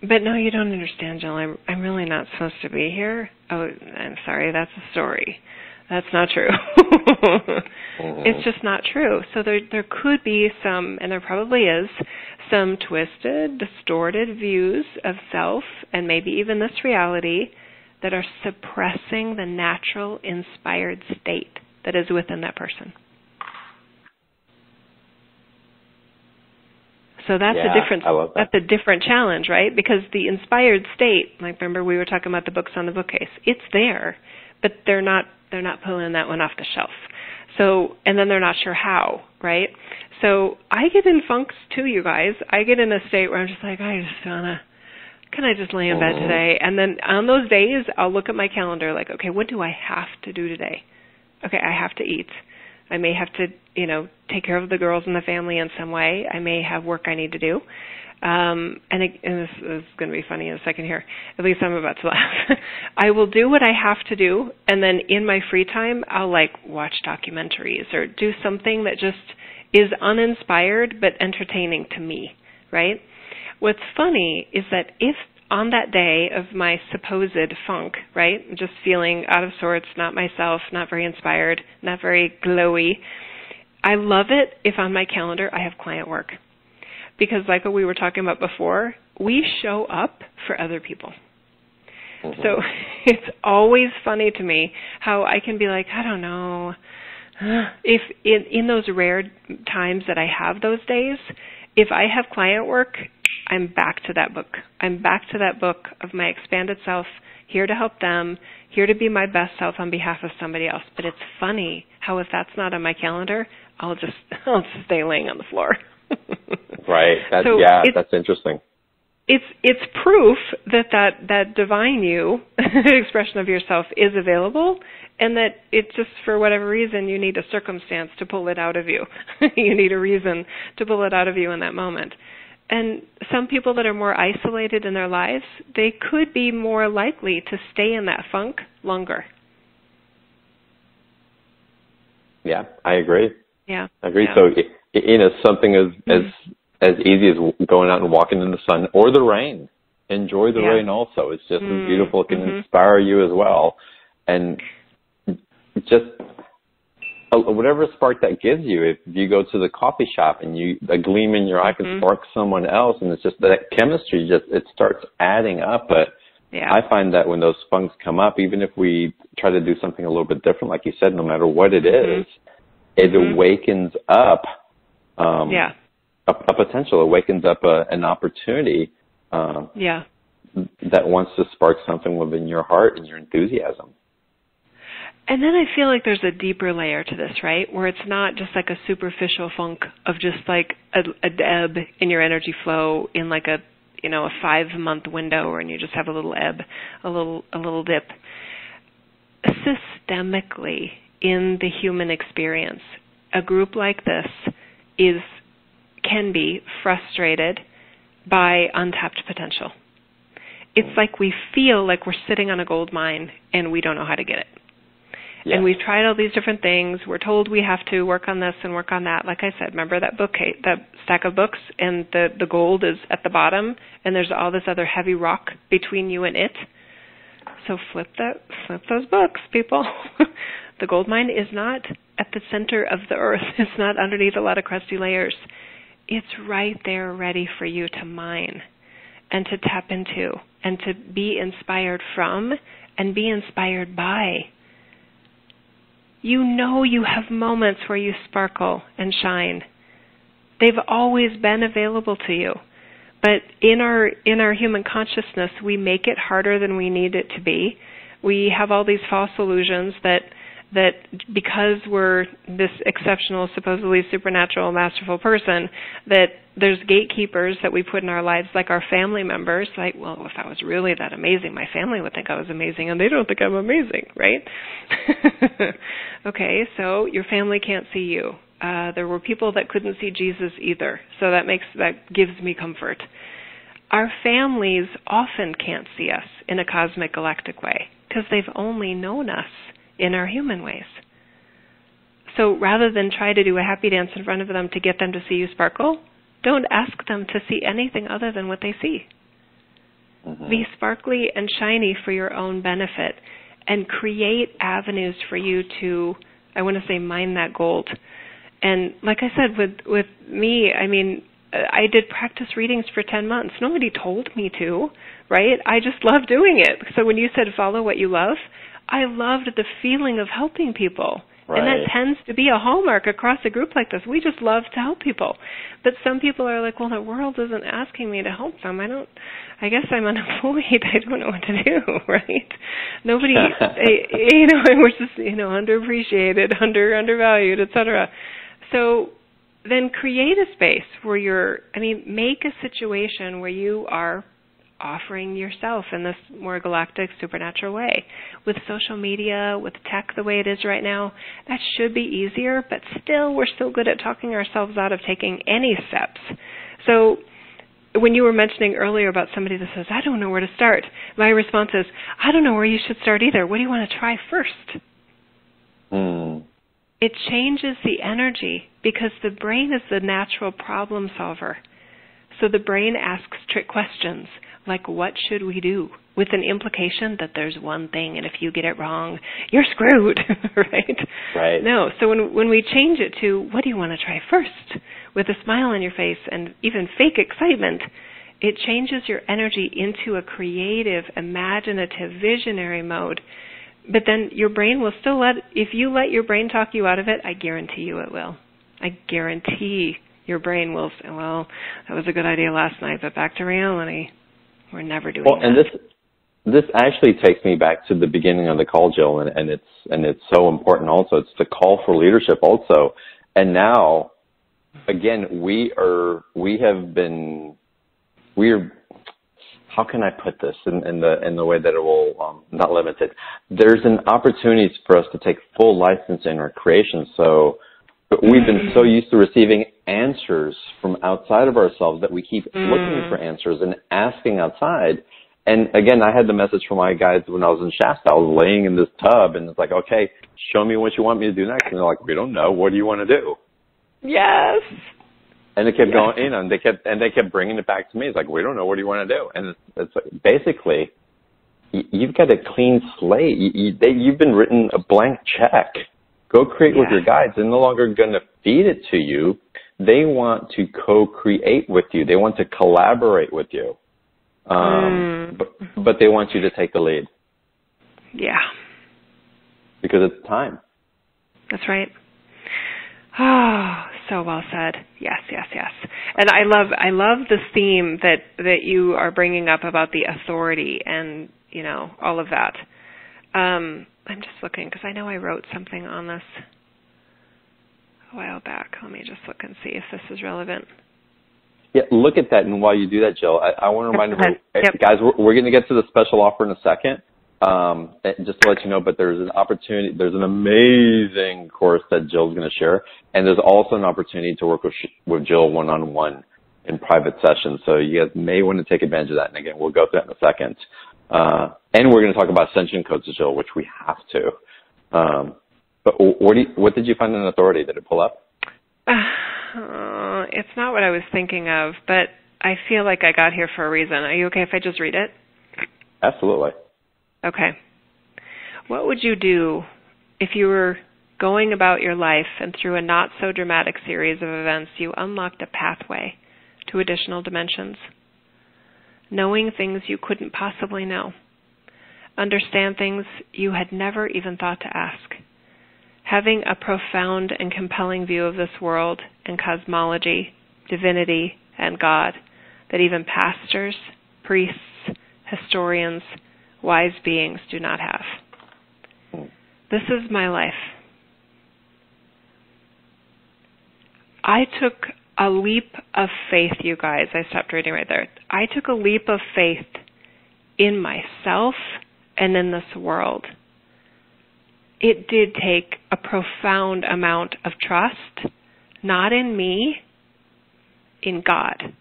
"But no, you don't understand, Jill. I'm I'm really not supposed to be here." Oh, I'm sorry. That's a story. That's not true. It's just not true. So there there could be some, and there probably is, some twisted, distorted views of self, and maybe even this reality that are suppressing the natural inspired state that is within that person. So that's yeah, a different that. that's a different challenge, right? Because the inspired state, like remember we were talking about the books on the bookcase, it's there, but they're not they're not pulling that one off the shelf. So and then they're not sure how, right? So I get in funks too, you guys. I get in a state where I'm just like, I just wanna can I just lay in bed mm-hmm. today? And then on those days, I'll look at my calendar like, okay, what do I have to do today? Okay, I have to eat. I may have to, you know, take care of the girls in the family in some way. I may have work I need to do. Um, and, it, and this is going to be funny in a second here. At least I'm about to laugh. I will do what I have to do, and then in my free time, I'll like watch documentaries or do something that just is uninspired but entertaining to me, right? What's funny is that if on that day of my supposed funk, right, just feeling out of sorts, not myself, not very inspired, not very glowy, I love it if on my calendar I have client work. Because, like what we were talking about before, we show up for other people. Mm-hmm. So it's always funny to me how I can be like, I don't know. If in in those rare times that I have those days, if I have client work, I'm back to that book. I'm back to that book of my expanded self, here to help them, here to be my best self on behalf of somebody else. But it's funny how if that's not on my calendar, I'll just I'll just stay laying on the floor. right. That, so yeah, that's interesting. It's it's proof that that that divine you expression of yourself is available and that it just for whatever reason you need a circumstance to pull it out of you. you need a reason to pull it out of you in that moment. And some people that are more isolated in their lives, they could be more likely to stay in that funk longer. Yeah, I agree. Yeah, I agree. Yeah. So you know, something as mm-hmm. as as easy as going out and walking in the sun or the rain. Enjoy the yeah. rain also. It's just mm-hmm. as beautiful. It can mm-hmm. inspire you as well. And just whatever spark that gives you, if you go to the coffee shop and you a gleam in your eye can mm-hmm. spark someone else, and it's just that chemistry just it starts adding up. But yeah. I find that when those funks come up, even if we try to do something a little bit different, like you said, no matter what it Mm-hmm. is, it awakens up um, yeah. a, a potential, awakens up a, an opportunity uh, yeah. that wants to spark something within your heart and your enthusiasm. And then I feel like there's a deeper layer to this, right? Where it's not just like a superficial funk of just like a, a ebb in your energy flow in like a you know a five month window, and you just have a little ebb, a little a little dip. Systemically, in the human experience, a group like this is can be frustrated by untapped potential. It's like we feel like we're sitting on a gold mine and we don't know how to get it. Yeah. And we've tried all these different things. We're told we have to work on this and work on that. Like I said, remember that book, that stack of books, and the the gold is at the bottom, and there's all this other heavy rock between you and it. So flip that, flip those books, people. the gold mine is not at the center of the earth. It's not underneath a lot of crusty layers. It's right there, ready for you to mine, and to tap into, and to be inspired from, and be inspired by you know you have moments where you sparkle and shine. They've always been available to you. But in our in our human consciousness, we make it harder than we need it to be. We have all these false illusions that that because we're this exceptional, supposedly supernatural, masterful person, that there's gatekeepers that we put in our lives, like our family members. Like, well, if I was really that amazing, my family would think I was amazing, and they don't think I'm amazing, right? okay, so your family can't see you. Uh, there were people that couldn't see Jesus either, so that makes that gives me comfort. Our families often can't see us in a cosmic galactic way because they've only known us in our human ways. So rather than try to do a happy dance in front of them to get them to see you sparkle, don't ask them to see anything other than what they see. Mm-hmm. Be sparkly and shiny for your own benefit and create avenues for you to, I want to say, mine that gold. And like I said, with, with me, I mean, I did practice readings for 10 months. Nobody told me to, right? I just love doing it. So when you said follow what you love, I loved the feeling of helping people. Right. And that tends to be a hallmark across a group like this. We just love to help people. But some people are like, well, the world isn't asking me to help them. I don't, I guess I'm unemployed. I don't know what to do, right? Nobody, eh, you know, we're just, you know, underappreciated, under, undervalued, etc. So then create a space where you're, I mean, make a situation where you are offering yourself in this more galactic supernatural way. With social media, with tech the way it is right now, that should be easier, but still we're still good at talking ourselves out of taking any steps. So when you were mentioning earlier about somebody that says, I don't know where to start, my response is, I don't know where you should start either. What do you want to try first? Mm. It changes the energy because the brain is the natural problem solver. So the brain asks trick questions like what should we do? With an implication that there's one thing and if you get it wrong you're screwed right? Right. No. So when when we change it to what do you want to try first? With a smile on your face and even fake excitement it changes your energy into a creative imaginative visionary mode. But then your brain will still let if you let your brain talk you out of it i guarantee you it will. I guarantee your brain will say well that was a good idea last night but back to reality we're never doing well, that. and this this actually takes me back to the beginning of the call, Jill, and, and it's and it's so important. Also, it's the call for leadership. Also, and now, again, we are we have been we're how can I put this in, in the in the way that it will um, not limit it? There's an opportunity for us to take full license in our creation. So we've been so used to receiving answers from outside of ourselves that we keep mm. looking for answers and asking outside. And again, I had the message from my guides when I was in Shasta. I was laying in this tub and it's like, okay, show me what you want me to do next. And they're like, we don't know. What do you want to do? Yes. And they kept going, you know, and they kept, and they kept bringing it back to me. It's like, we don't know. What do you want to do? And it's, it's like, basically, you've got a clean slate. You, you, they, you've been written a blank check. Go create yeah. with your guides. They're no longer going to feed it to you. They want to co-create with you. They want to collaborate with you. Um, mm. but, but they want you to take the lead. Yeah. Because it's time. That's right. Oh, so well said. Yes, yes, yes. And I love I love the theme that that you are bringing up about the authority and, you know, all of that. Um I'm just looking because I know I wrote something on this a while back. Let me just look and see if this is relevant. Yeah, look at that. And while you do that, Jill, I, I want to remind everyone, yep. guys, we're, we're going to get to the special offer in a second. Um, just to let you know, but there's an opportunity, there's an amazing course that Jill's going to share, and there's also an opportunity to work with, with Jill one-on-one in private sessions. So you guys may want to take advantage of that. And again, we'll go through that in a second. Uh, and we're going to talk about ascension codes, Jill, which we have to. Um, but what, do you, what did you find in authority? Did it pull up? Uh, it's not what I was thinking of, but I feel like I got here for a reason. Are you okay if I just read it? Absolutely. Okay. What would you do if you were going about your life and through a not so dramatic series of events you unlocked a pathway to additional dimensions? Knowing things you couldn't possibly know. Understand things you had never even thought to ask. Having a profound and compelling view of this world and cosmology, divinity, and God that even pastors, priests, historians, wise beings do not have. This is my life. I took a leap of faith, you guys. I stopped reading right there. I took a leap of faith in myself and in this world. It did take a profound amount of trust, not in me, in God.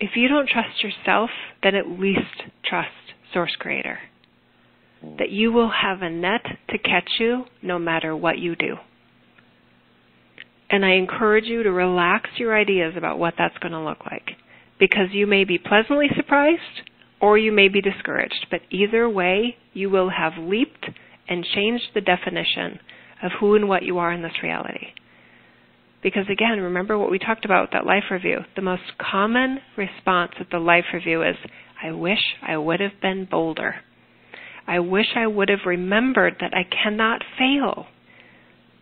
if you don't trust yourself, then at least trust Source Creator. That you will have a net to catch you no matter what you do. And I encourage you to relax your ideas about what that's going to look like. Because you may be pleasantly surprised or you may be discouraged. But either way, you will have leaped and changed the definition of who and what you are in this reality. Because again, remember what we talked about with that life review. The most common response at the life review is, I wish I would have been bolder. I wish I would have remembered that I cannot fail.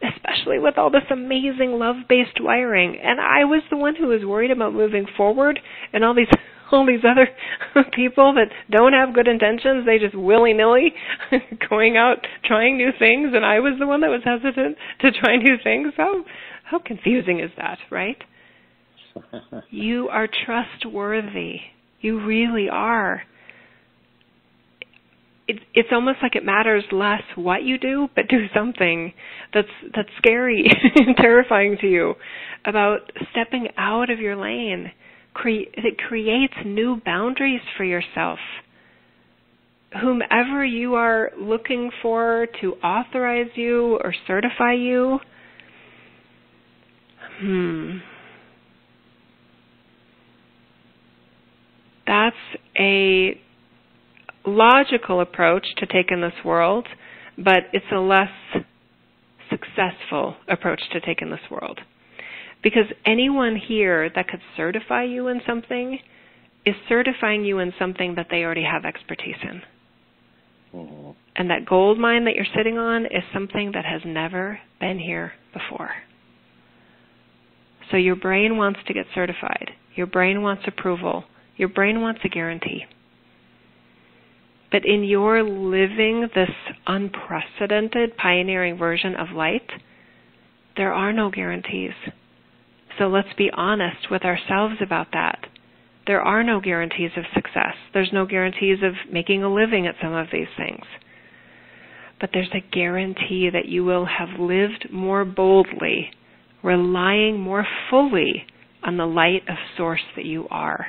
Especially with all this amazing love based wiring. And I was the one who was worried about moving forward and all these all these other people that don't have good intentions, they just willy nilly going out trying new things and I was the one that was hesitant to try new things. How how confusing is that, right? you are trustworthy. You really are. It, it's almost like it matters less what you do, but do something that's that's scary and terrifying to you about stepping out of your lane. Cre- it creates new boundaries for yourself. Whomever you are looking for to authorize you or certify you, Hmm. That's a logical approach to take in this world, but it's a less successful approach to take in this world. Because anyone here that could certify you in something is certifying you in something that they already have expertise in. Mm-hmm. And that gold mine that you're sitting on is something that has never been here before. So your brain wants to get certified. Your brain wants approval. Your brain wants a guarantee. But in your living this unprecedented pioneering version of light, there are no guarantees. So let's be honest with ourselves about that. there are no guarantees of success. There's no guarantees of making a living at some of these things. But there's a guarantee that you will have lived more boldly, relying more fully on the light of source that you are.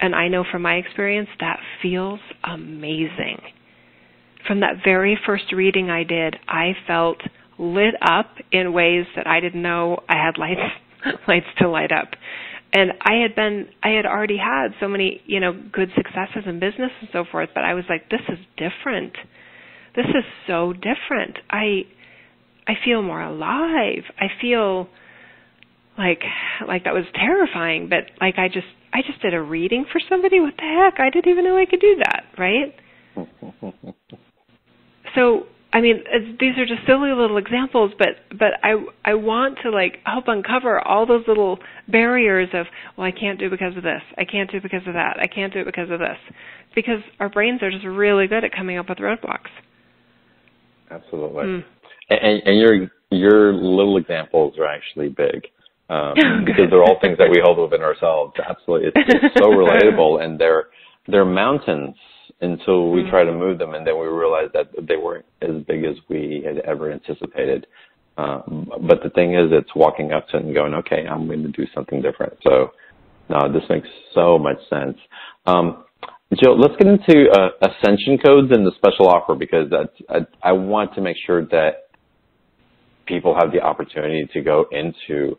And I know from my experience that feels amazing. From that very first reading I did, I felt lit up in ways that I didn't know I had lights lights to light up. And I had been I had already had so many, you know, good successes in business and so forth, but I was like this is different. This is so different. I I feel more alive. I feel like like that was terrifying, but like I just I just did a reading for somebody. What the heck? I didn't even know I could do that, right? so I mean, these are just silly little examples, but but I I want to like help uncover all those little barriers of well, I can't do because of this, I can't do because of that, I can't do it because of this, because our brains are just really good at coming up with roadblocks. Absolutely, mm. and, and your your little examples are actually big. Um, because they're all things that we hold within ourselves. Absolutely, it's, it's so relatable, and they're they're mountains until we mm-hmm. try to move them, and then we realize that they weren't as big as we had ever anticipated. Um, but the thing is, it's walking up to it and going, okay, I'm going to do something different. So, no, this makes so much sense. Um, Jill, let's get into uh, ascension codes and the special offer because that's, I, I want to make sure that people have the opportunity to go into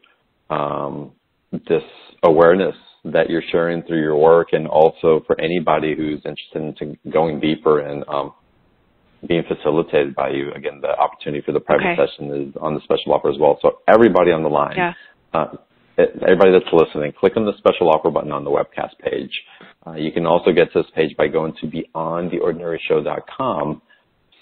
um, this awareness that you're sharing through your work and also for anybody who's interested in going deeper and um, being facilitated by you. Again, the opportunity for the private okay. session is on the special offer as well. So everybody on the line, yeah. uh, everybody that's listening, click on the special offer button on the webcast page. Uh, you can also get to this page by going to beyondtheordinaryshow.com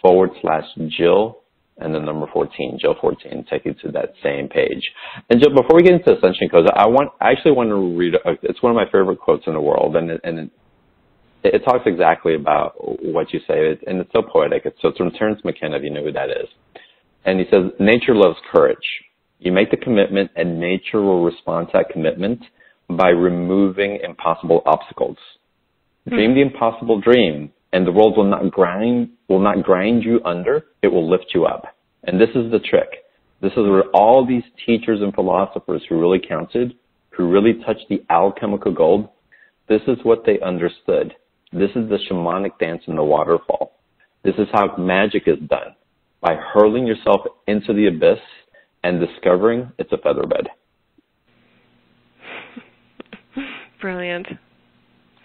forward slash Jill and the number 14, Jill 14, take you to that same page. And Jill, before we get into ascension codes, I want, I actually want to read, a, it's one of my favorite quotes in the world, and it, and it, it talks exactly about what you say, and it's so poetic. It's, so it's from Terence McKenna, if you know who that is. And he says, nature loves courage. You make the commitment and nature will respond to that commitment by removing impossible obstacles. Hmm. Dream the impossible dream and the world will not grind will not grind you under it will lift you up. And this is the trick. This is where all these teachers and philosophers who really counted who really touched the alchemical gold this is what they understood. This is the shamanic dance in the waterfall. This is how magic is done by hurling yourself into the abyss and discovering it's a featherbed. Brilliant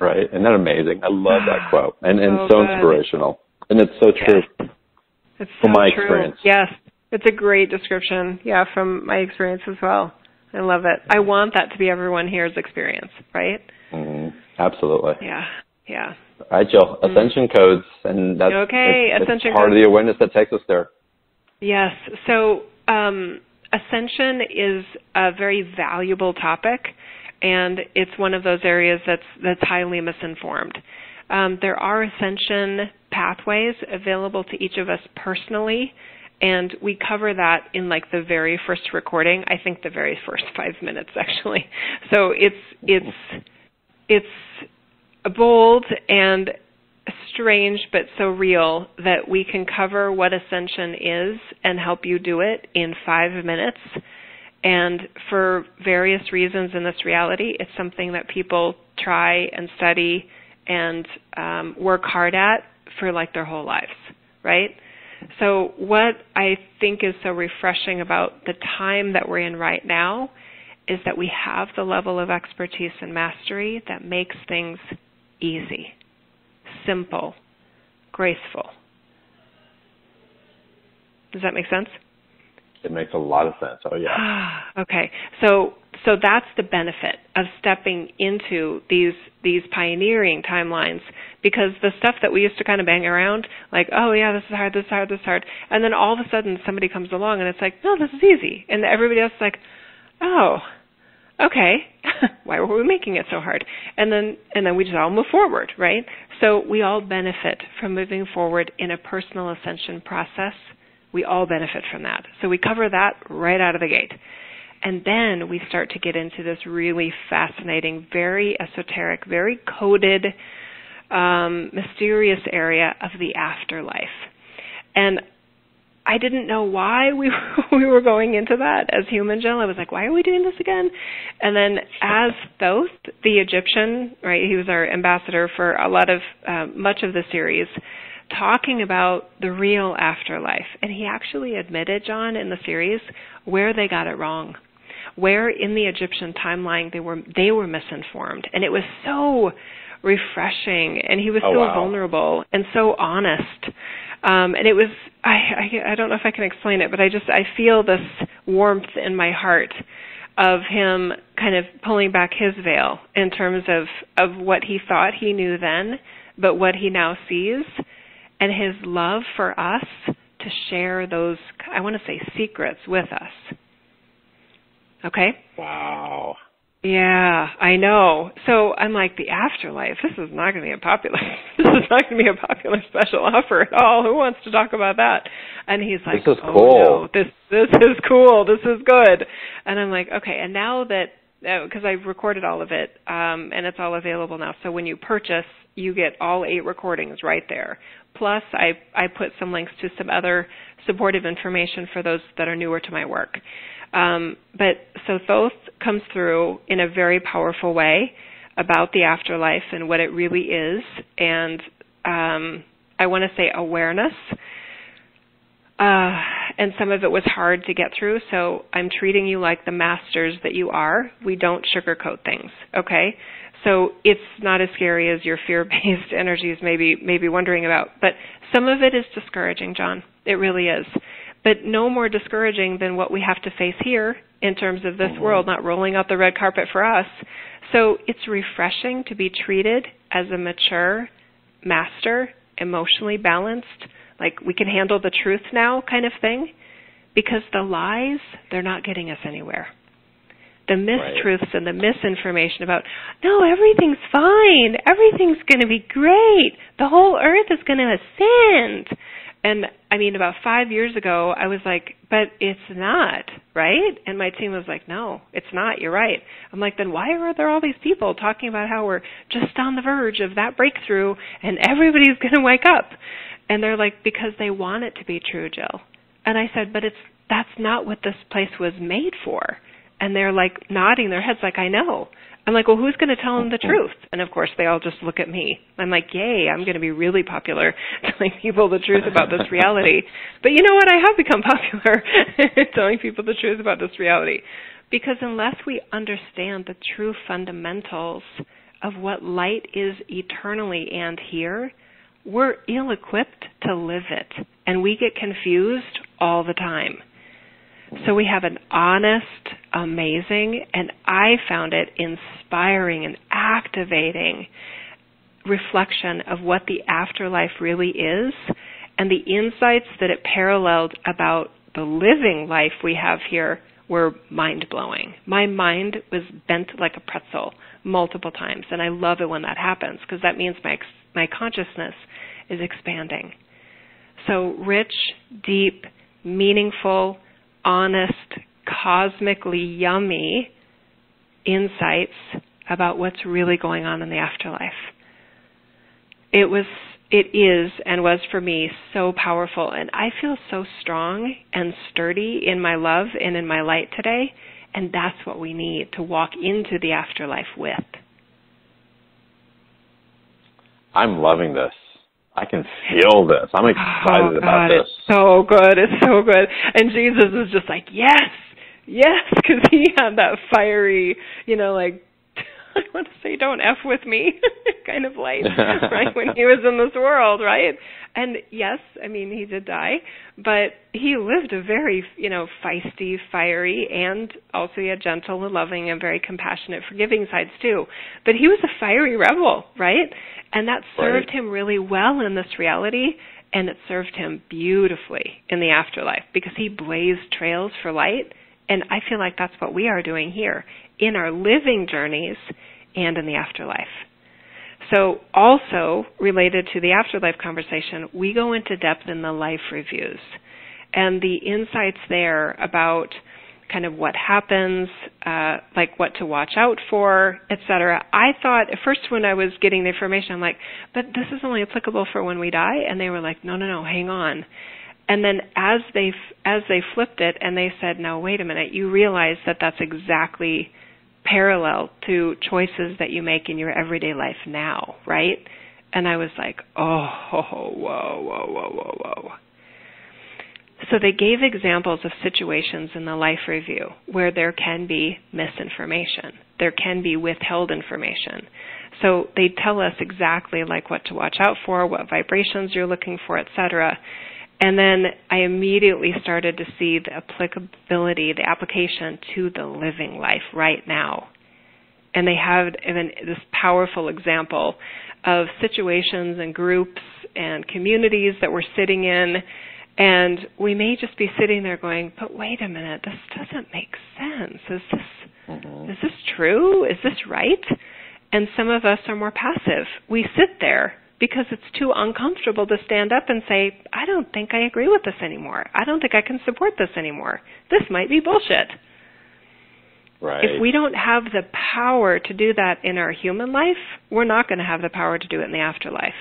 right? Isn't that amazing? I love that quote, and and so, so inspirational, and it's so true. Yes. It's so from my true. experience. Yes, it's a great description. Yeah, from my experience as well. I love it. I want that to be everyone here's experience, right? Mm, absolutely. Yeah, yeah. All right, Jill. Mm. Ascension mm. codes, and that's okay. It's, Ascension it's part codes. of the awareness that takes us there. Yes. So um, ascension is a very valuable topic and it's one of those areas that's that's highly misinformed. Um, there are ascension pathways available to each of us personally, and we cover that in like the very first recording. I think the very first five minutes actually. So it's it's it's bold and strange but so real that we can cover what ascension is and help you do it in five minutes and for various reasons in this reality, it's something that people try and study and um, work hard at for like their whole lives, right? So, what I think is so refreshing about the time that we're in right now is that we have the level of expertise and mastery that makes things easy, simple, graceful. Does that make sense? It makes a lot of sense. Oh yeah. okay. So so that's the benefit of stepping into these these pioneering timelines because the stuff that we used to kind of bang around like oh yeah this is hard this is hard this is hard and then all of a sudden somebody comes along and it's like no this is easy and everybody else is like oh okay why were we making it so hard and then and then we just all move forward right so we all benefit from moving forward in a personal ascension process we all benefit from that. So we cover that right out of the gate. And then we start to get into this really fascinating, very esoteric, very coded, um, mysterious area of the afterlife. And I didn't know why we we were going into that as human Jill. I was like, why are we doing this again? And then as Thoth, the Egyptian, right? He was our ambassador for a lot of uh, much of the series, talking about the real afterlife, and he actually admitted, John, in the series where they got it wrong, where in the Egyptian timeline they were they were misinformed, and it was so refreshing, and he was oh, so wow. vulnerable and so honest. Um, and it was I, I I don't know if I can explain it, but I just I feel this warmth in my heart of him kind of pulling back his veil in terms of of what he thought he knew then, but what he now sees, and his love for us to share those I want to say secrets with us. Okay? Wow. Yeah, I know. So I'm like, the afterlife. This is not going to be a popular. This is not going to be a popular special offer at all. Who wants to talk about that? And he's like, This is oh, cool. No, this this is cool. This is good. And I'm like, okay. And now that because I've recorded all of it, um, and it's all available now. So when you purchase, you get all eight recordings right there. Plus, I I put some links to some other supportive information for those that are newer to my work. Um, but so Thoth comes through in a very powerful way about the afterlife and what it really is, and um, I want to say awareness. Uh, and some of it was hard to get through, so I'm treating you like the masters that you are. We don't sugarcoat things, okay? So it's not as scary as your fear-based energies maybe maybe wondering about. But some of it is discouraging, John. It really is but no more discouraging than what we have to face here in terms of this mm-hmm. world not rolling out the red carpet for us. So it's refreshing to be treated as a mature master, emotionally balanced, like we can handle the truth now kind of thing, because the lies, they're not getting us anywhere. The mistruths right. and the misinformation about, no, everything's fine, everything's going to be great, the whole earth is going to ascend and I mean, about five years ago, I was like, but it's not, right? And my team was like, no, it's not. You're right. I'm like, then why are there all these people talking about how we're just on the verge of that breakthrough and everybody's going to wake up? And they're like, because they want it to be true, Jill. And I said, but it's that's not what this place was made for. And they're like nodding their heads, like, I know. I'm like, well, who's going to tell them the mm-hmm. truth? And of course, they all just look at me. I'm like, yay, I'm going to be really popular telling people the truth about this reality. But you know what? I have become popular telling people the truth about this reality. Because unless we understand the true fundamentals of what light is eternally and here, we're ill equipped to live it. And we get confused all the time. So we have an honest, amazing, and I found it inspiring and activating reflection of what the afterlife really is and the insights that it paralleled about the living life we have here were mind blowing. My mind was bent like a pretzel multiple times, and I love it when that happens because that means my my consciousness is expanding. So rich, deep, meaningful, honest, cosmically yummy insights about what's really going on in the afterlife. It was it is and was for me so powerful and I feel so strong and sturdy in my love and in my light today and that's what we need to walk into the afterlife with. I'm loving this. I can feel this. I'm excited oh, about this. It's so good. It's so good. And Jesus is just like, yes, yes, because he had that fiery, you know, like I want to say, don't f with me, kind of light, right? When he was in this world, right? And yes, I mean he did die, but he lived a very, you know, feisty, fiery, and also he had gentle and loving and very compassionate, forgiving sides too. But he was a fiery rebel, right? And that served right. him really well in this reality, and it served him beautifully in the afterlife because he blazed trails for light. And I feel like that's what we are doing here in our living journeys and in the afterlife. So, also related to the afterlife conversation, we go into depth in the life reviews and the insights there about kind of what happens, uh, like what to watch out for, etc. I thought at first when I was getting the information, I'm like, but this is only applicable for when we die, and they were like, no, no, no, hang on. And then as they as they flipped it and they said, no, wait a minute, you realize that that's exactly parallel to choices that you make in your everyday life now, right? And I was like, oh, whoa, whoa, whoa, whoa, whoa. So they gave examples of situations in the life review where there can be misinformation. There can be withheld information. So they tell us exactly like what to watch out for, what vibrations you're looking for, etc. And then I immediately started to see the applicability, the application to the living life right now. And they have this powerful example of situations and groups and communities that we're sitting in and we may just be sitting there going, but wait a minute, this doesn't make sense. Is this mm-hmm. is this true? Is this right? And some of us are more passive. We sit there because it's too uncomfortable to stand up and say, I don't think I agree with this anymore. I don't think I can support this anymore. This might be bullshit. Right. If we don't have the power to do that in our human life, we're not going to have the power to do it in the afterlife.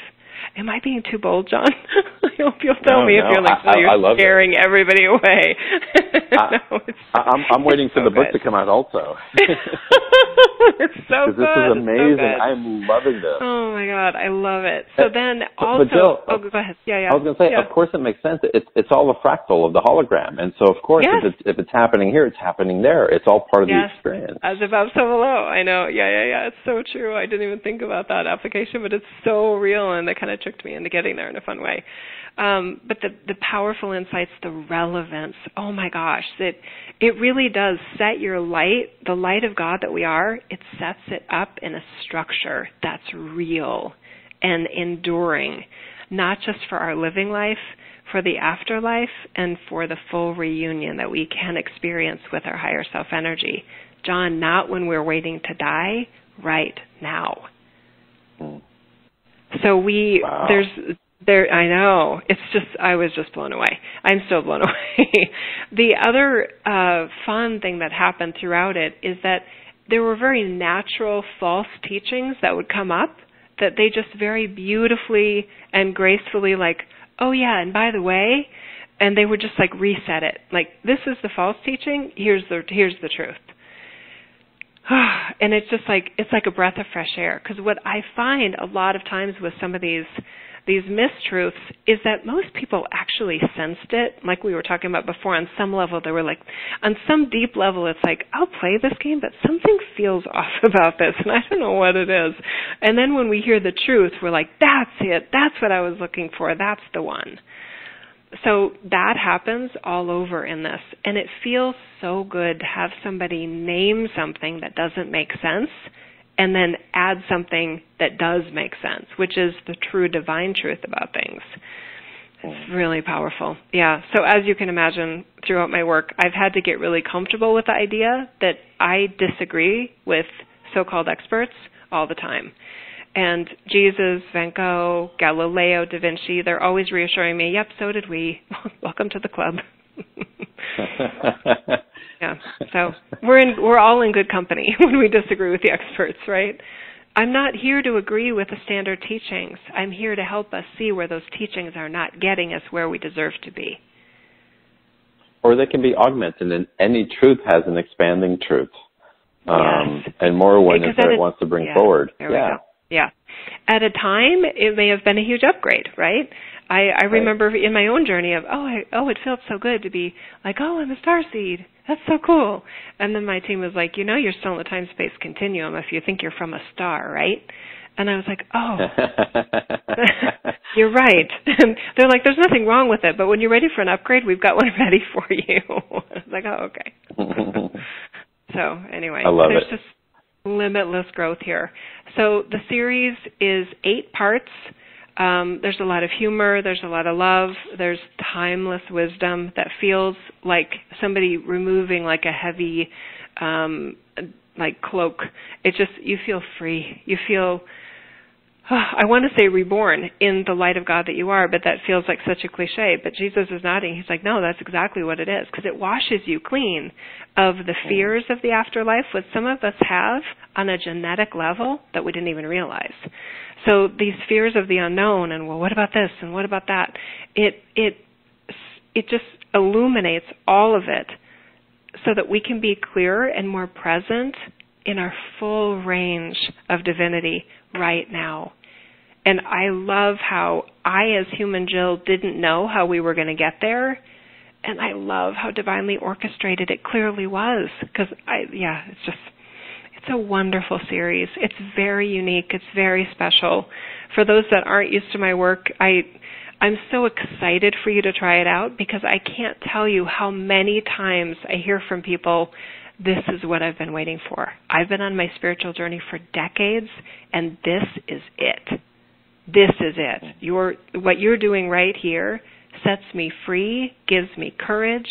Am I being too bold, John? I hope you'll tell no, me no. if you're like, I, you're I scaring it. everybody away. no, it's, I'm, I'm waiting for so the book to come out also. it's so good. this is amazing. So. I'm loving this. Oh my god, I love it. So Uh, then also, but Jill, oh, go ahead. Yeah, yeah. I was going to say, yeah. of course it makes sense. It's it's all a fractal of the hologram, and so of course Yes. if it's if it's happening here, it's happening there. It's all part of Yes. the experience. As if above, so below. I know. Yeah, yeah, yeah. It's so true. I didn't even think about that application, but it's so real, and it kind of tricked me into getting there in a fun way. Um, but the the powerful insights, the relevance. Oh my gosh, it it really does set your light, the light of God that we are. It sets it up in a structure that's real and enduring, not just for our living life, for the afterlife, and for the full reunion that we can experience with our higher self energy. John, not when we're waiting to die, right now. Mm. So we Wow. there's there I know. It's just I was just blown away. I'm still blown away. the other uh fun thing that happened throughout it is that there were very natural false teachings that would come up that they just very beautifully and gracefully like, "Oh yeah, and by the way," and they would just like reset it. Like, "This is the false teaching. Here's the here's the truth." and it's just like it's like a breath of fresh air. Because what i find a lot of times with some of these these mistruths is that most people actually sensed it like we were talking about before on some level they were like on some deep level it's like i'll play this game but something feels off about this and i don't know what it is. And then when we hear the truth we're like that's it. That's what i was looking for. That's the one so that happens all over in this. And it feels so good to have somebody name something that doesn't make sense and then add something that does make sense which is the true divine truth about things. It's mm. really powerful. Yeah. So as you can imagine throughout my work i've had to get really comfortable with the idea that i disagree with so-called experts all the time and Jesus, Van Gogh, Galileo, Da Vinci, they're always reassuring me, yep, so did we. Welcome to the club. yeah. So we're in we're all in good company when we disagree with the experts, right? I'm not here to agree with the standard teachings. I'm here to help us see where those teachings are not getting us where we deserve to be. or they can be augmented, and any truth has an expanding truth, um, Yes. and more awareness that at it wants to bring yeah, forward. Yeah. Yeah. At a time, it may have been a huge upgrade, right? I, I remember in my own journey of, oh, I, oh, it felt so good to be like, oh, I'm a star seed. That's so cool. And then my team was like, you know, you're still in the time space continuum if you think you're from a star, right? And I was like, oh, you're right. And they're like, there's nothing wrong with it, but when you're ready for an upgrade, we've got one ready for you. I was like, oh, okay. So anyway, I love there's it. just limitless growth here. So the series is eight parts. Um, there's a lot of humor. There's a lot of love. There's timeless wisdom that feels like somebody removing like a heavy, um, like cloak. It just you feel free. You feel I want to say reborn in the light of God that you are, but that feels like such a cliche. But Jesus is nodding. He's like, no, that's exactly what it is because it washes you clean of the mm. fears of the afterlife, what some of us have on a genetic level that we didn't even realize. So these fears of the unknown and well, what about this and what about that? It it it just illuminates all of it so that we can be clearer and more present in our full range of divinity right now. And I love how I, as human Jill, didn't know how we were going to get there. And I love how divinely orchestrated it clearly was. Because I, yeah, it's just, it's a wonderful series. It's very unique. It's very special. For those that aren't used to my work, I, I'm so excited for you to try it out because I can't tell you how many times I hear from people this is what I've been waiting for. I've been on my spiritual journey for decades, and this is it. This is it. Your what you're doing right here sets me free, gives me courage.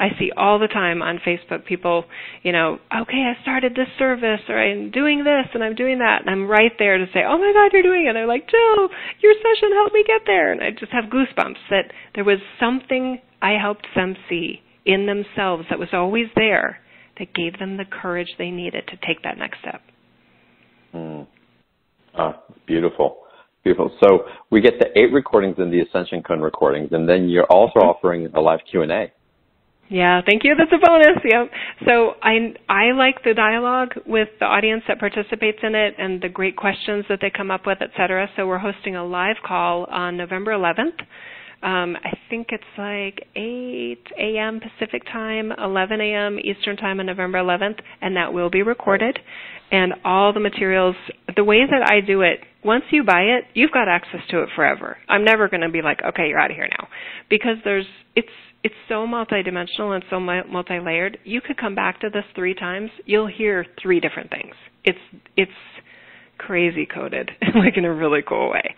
I see all the time on Facebook people, you know, okay, I started this service or I'm doing this and I'm doing that and I'm right there to say, oh my God, you're doing it. And they're like, Jill, your session helped me get there. And I just have goosebumps that there was something I helped them see in themselves that was always there that gave them the courage they needed to take that next step. Mm. Oh, beautiful. Beautiful. So we get the eight recordings and the Ascension Code recordings, and then you're also mm-hmm. offering a live Q&A. Yeah, thank you. That's a bonus. Yeah. So I I like the dialogue with the audience that participates in it and the great questions that they come up with, et cetera. So we're hosting a live call on November 11th um, I think it's like 8 a.m. Pacific time, 11 a.m. Eastern time on November 11th, and that will be recorded. And all the materials, the way that I do it, once you buy it, you've got access to it forever. I'm never going to be like, okay, you're out of here now, because there's it's it's so multidimensional and so multi-layered. You could come back to this three times, you'll hear three different things. It's it's crazy coded, like in a really cool way.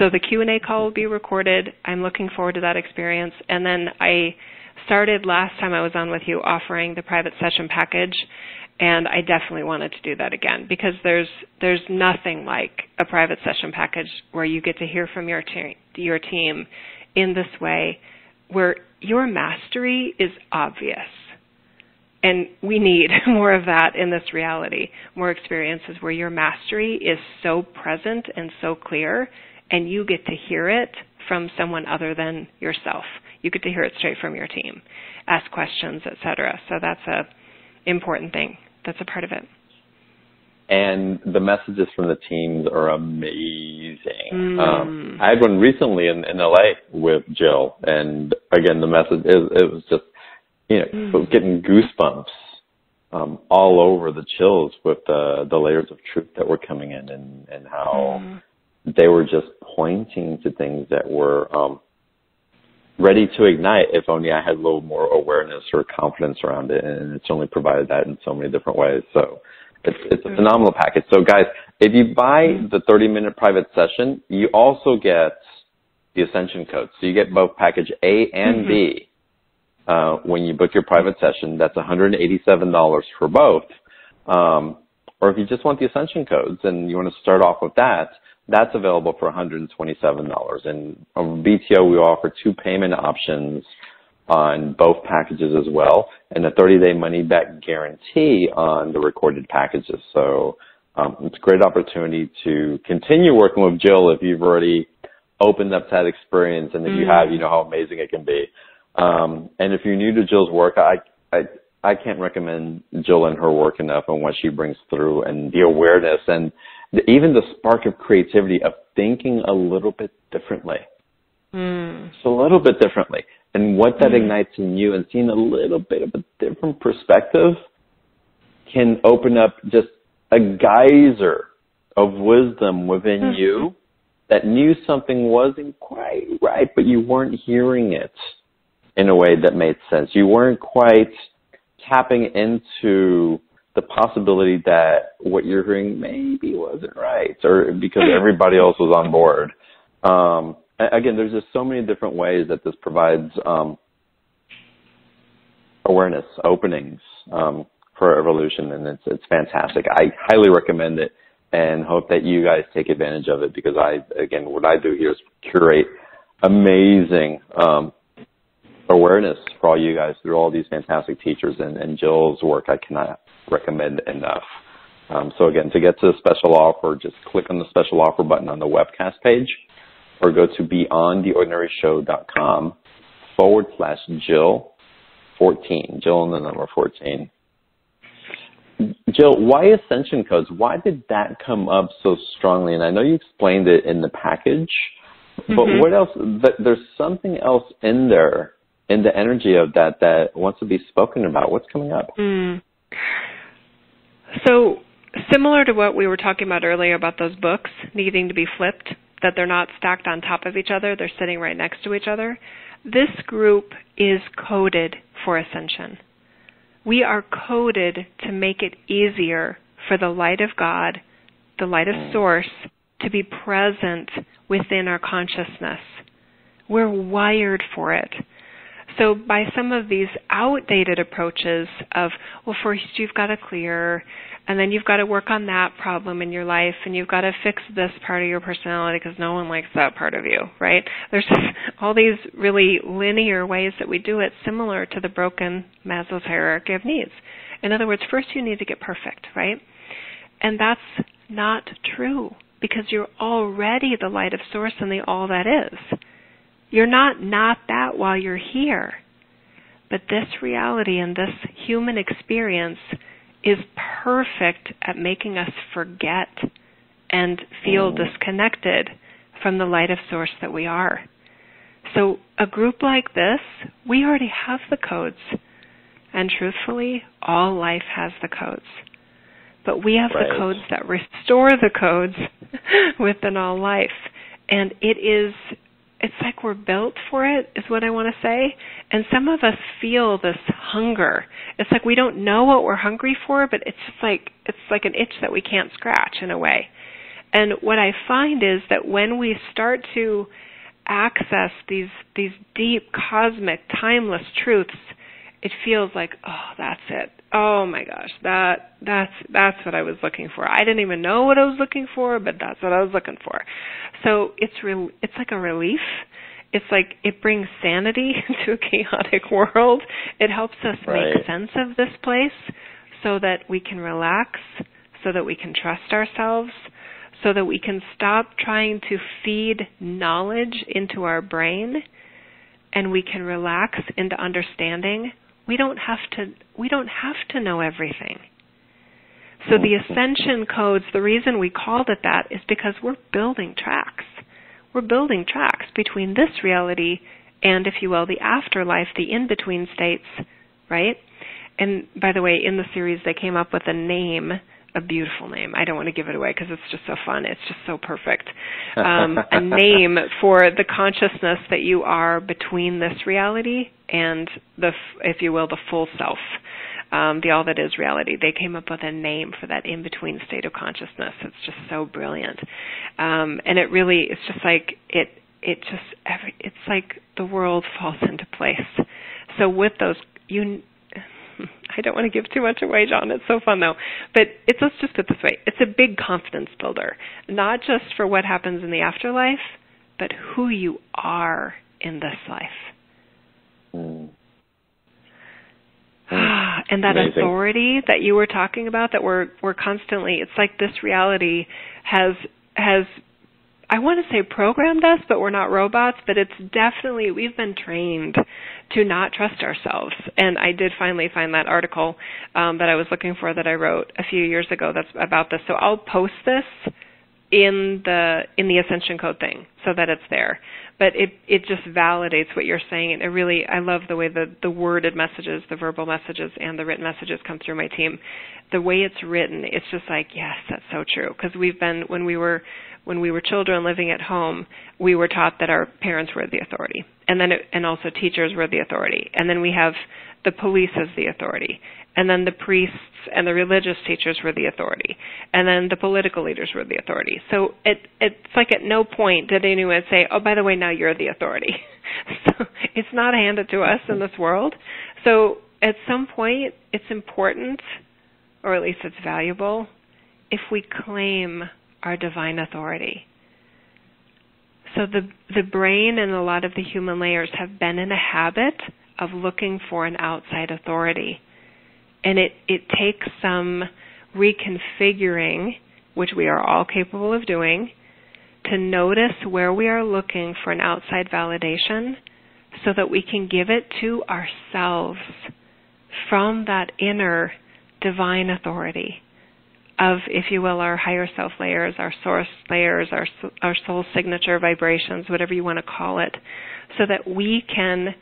So the Q&A call will be recorded. I'm looking forward to that experience. And then I started last time I was on with you offering the private session package and I definitely wanted to do that again because there's there's nothing like a private session package where you get to hear from your te- your team in this way where your mastery is obvious and we need more of that in this reality, more experiences where your mastery is so present and so clear, and you get to hear it from someone other than yourself. You get to hear it straight from your team, ask questions, etc. So that's a important thing. That's a part of it. And the messages from the teams are amazing. Mm. Um, I had one recently in, in LA with Jill, and again, the message is it was just you know, mm. getting goosebumps um, all over the chills with the the layers of truth that were coming in, and and how mm. They were just pointing to things that were um, ready to ignite. If only I had a little more awareness or confidence around it, and it's only provided that in so many different ways. So. It's, it's a mm. phenomenal package. So guys, if you buy mm. the 30 minute private session, you also get the Ascension code. So you get both package A and mm-hmm. B uh, when you book your private session. That's $187 for both. Um, or if you just want the Ascension codes and you want to start off with that, that's available for $127. And on BTO, we offer two payment options on both packages as well, and a 30-day money-back guarantee on the recorded packages. So um, it's a great opportunity to continue working with Jill if you've already opened up to that experience, and if mm. you have, you know how amazing it can be. Um, and if you're new to Jill's work, I, I, I can't recommend Jill and her work enough and what she brings through and the awareness and even the spark of creativity of thinking a little bit differently. Mm. So a little bit differently. And what that mm. ignites in you and seeing a little bit of a different perspective can open up just a geyser of wisdom within mm-hmm. you that knew something wasn't quite right, but you weren't hearing it in a way that made sense. You weren't quite tapping into the possibility that what you're hearing maybe wasn't right or because everybody else was on board. Um, again, there's just so many different ways that this provides um, awareness, openings um, for evolution, and it's it's fantastic. I highly recommend it. and hope that you guys take advantage of it because I, again, what I do here is curate amazing um, awareness for all you guys through all these fantastic teachers and, and Jill's work I cannot recommend enough. Um, so again, to get to the special offer, just click on the special offer button on the webcast page or go to beyondtheordinaryshow.com forward slash Jill 14, Jill and the number 14. Jill, why ascension codes? Why did that come up so strongly? And I know you explained it in the package, but mm-hmm. what else? There's something else in there, in the energy of that, that wants to be spoken about. What's coming up? Mm. So, similar to what we were talking about earlier about those books needing to be flipped, that they're not stacked on top of each other, they're sitting right next to each other. This group is coded for ascension. We are coded to make it easier for the light of God, the light of mm. source, to be present within our consciousness. We're wired for it. So by some of these outdated approaches of, well, first you've got to clear, and then you've got to work on that problem in your life, and you've got to fix this part of your personality because no one likes that part of you, right? There's all these really linear ways that we do it, similar to the broken Maslow's hierarchy of needs. In other words, first you need to get perfect, right? And that's not true because you're already the light of source and the all that is. You're not not that while you're here. But this reality and this human experience is perfect at making us forget and feel mm. disconnected from the light of source that we are. So, a group like this, we already have the codes. And truthfully, all life has the codes. But we have right. the codes that restore the codes within all life. And it is it's like we're built for it is what I want to say. And some of us feel this hunger. It's like we don't know what we're hungry for, but it's just like it's like an itch that we can't scratch in a way. And what I find is that when we start to access these these deep cosmic timeless truths, it feels like, oh, that's it. Oh my gosh, that that's that's what I was looking for. I didn't even know what I was looking for, but that's what I was looking for. So it's real. It's like a relief. It's like it brings sanity into a chaotic world. It helps us right. make sense of this place, so that we can relax, so that we can trust ourselves, so that we can stop trying to feed knowledge into our brain, and we can relax into understanding we don't have to we don't have to know everything. So the mm-hmm. ascension codes, the reason we called it that is because we're building tracks. We're building tracks between this reality and, if you will, the afterlife, the in between states, right? And by the way, in the series, they came up with a name a beautiful name. I don't want to give it away because it's just so fun. It's just so perfect. Um, a name for the consciousness that you are between this reality and the, if you will, the full self, um, the all that is reality. They came up with a name for that in between state of consciousness. It's just so brilliant, um, and it really, it's just like it. It just every. It's like the world falls into place. So with those, you I don't want to give too much away, John. It's so fun though. But it's let's just put it this way: it's a big confidence builder, not just for what happens in the afterlife, but who you are in this life. Mm. and that Amazing. authority that you were talking about, that we're we're constantly. It's like this reality has has I want to say programmed us, but we're not robots, but it's definitely, we've been trained to not trust ourselves. And I did finally find that article um, that I was looking for that I wrote a few years ago that's about this. So I'll post this in the in the ascension code thing so that it's there but it it just validates what you're saying. And it really i love the way the the worded messages the verbal messages and the written messages come through my team. The way it's written it's just like yes that's so true. Because we've been when we were when we were children living at home, we were taught that our parents were the authority, and then it, and also teachers were the authority, and then we have the police as the authority, and then the priests and the religious teachers were the authority, and then the political leaders were the authority. So it it's like at no point did anyone say, "Oh, by the way, now you're the authority." so it's not handed to us in this world. So at some point, it's important, or at least it's valuable, if we claim our divine authority. So the the brain and a lot of the human layers have been in a habit of looking for an outside authority. And it, it takes some reconfiguring, which we are all capable of doing, to notice where we are looking for an outside validation so that we can give it to ourselves from that inner divine authority of, if you will, our higher self layers, our source layers, our, our soul signature vibrations, whatever you want to call it, so that we can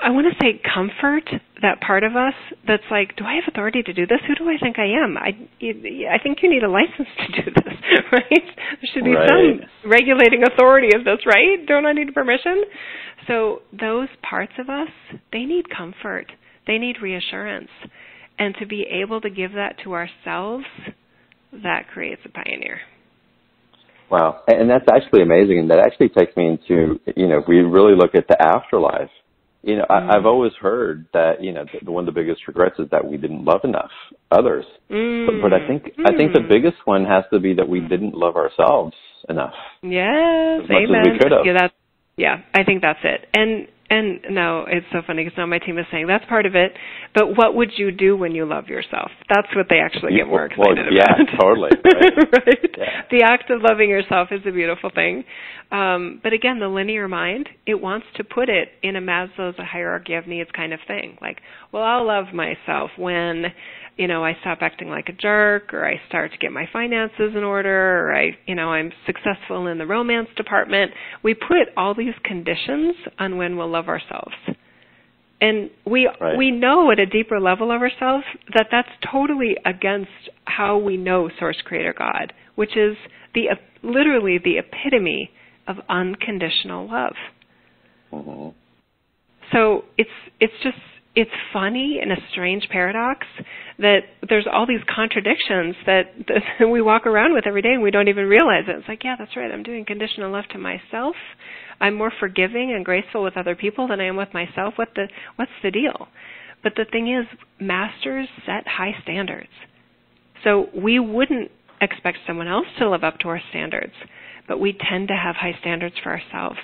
I want to say comfort that part of us that's like, do I have authority to do this? Who do I think I am? I I think you need a license to do this, right? There should be right. some regulating authority of this, right? Don't I need permission? So those parts of us, they need comfort. They need reassurance. And to be able to give that to ourselves, that creates a pioneer. Wow. And that's actually amazing. And that actually takes me into, you know, if we really look at the afterlife, you know, mm. I, I've always heard that you know the, one of the biggest regrets is that we didn't love enough others. Mm. But, but I think mm. I think the mm. biggest one has to be that we didn't love ourselves enough. Yes, as amen. As we could have. Yeah, that's yeah. I think that's it. And and no, it's so funny because now my team is saying that's part of it. But what would you do when you love yourself? That's what they actually get more excited well, yeah, about. totally. Right. right? Yeah. The act of loving yourself is a beautiful thing. Um, but again, the linear mind, it wants to put it in a Maslow's a hierarchy of needs kind of thing. Like, well, I'll love myself when you know, I stop acting like a jerk or I start to get my finances in order or I, you know, I'm successful in the romance department. We put all these conditions on when we'll love ourselves. And we right. we know at a deeper level of ourselves that that's totally against how we know source creator God, which is the literally the epitome of unconditional love. Mm-hmm. So it's it's just it's funny in a strange paradox that there's all these contradictions that, that we walk around with every day and we don't even realize it. It's like, yeah, that's right. I'm doing conditional love to myself. I'm more forgiving and graceful with other people than I am with myself. What the what's the deal? But the thing is, masters set high standards. So we wouldn't expect someone else to live up to our standards, but we tend to have high standards for ourselves.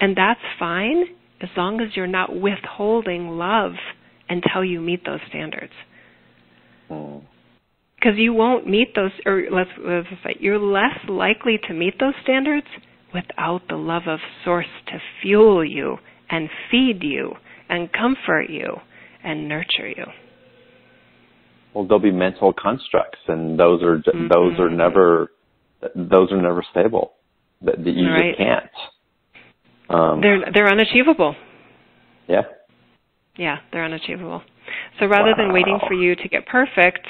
And that's fine as long as you're not withholding love until you meet those standards. Because mm. you won't meet those, or let's, let's say, you're less likely to meet those standards without the love of Source to fuel you and feed you and comfort you and nurture you. Well, there'll be mental constructs, and those are mm-hmm. those are never those are never stable. That, that you right. just can't. Um, they're they're unachievable. Yeah. Yeah, they're unachievable. So rather wow. than waiting for you to get perfect,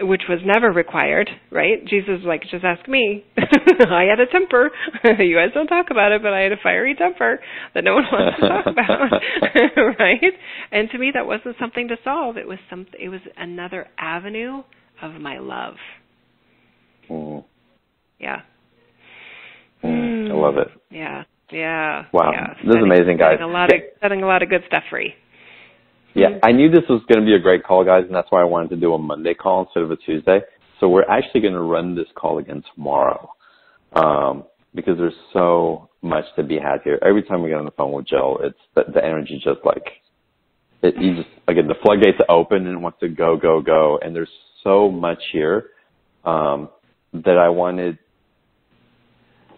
which was never required, right? Jesus was like, just ask me. I had a temper. you guys don't talk about it, but I had a fiery temper that no one wants to talk about, right? And to me, that wasn't something to solve. It was some. It was another avenue of my love. Mm. Yeah. Mm, I love it. Yeah. Yeah. Wow. Yeah. This is amazing, guys. Setting a lot of setting a lot of good stuff free. Yeah, mm-hmm. I knew this was going to be a great call, guys, and that's why I wanted to do a Monday call instead of a Tuesday. So we're actually going to run this call again tomorrow um, because there's so much to be had here. Every time we get on the phone with Jill, it's the, the energy just like it, you just again the floodgates open and it wants to go, go, go, and there's so much here um, that I wanted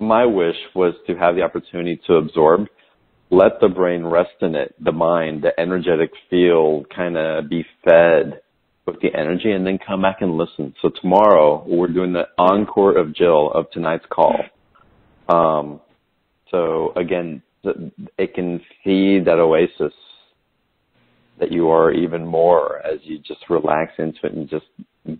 my wish was to have the opportunity to absorb, let the brain rest in it, the mind, the energetic field kind of be fed with the energy and then come back and listen. So tomorrow we're doing the encore of Jill of tonight's call. Um, so again, it can feed that oasis that you are even more as you just relax into it and just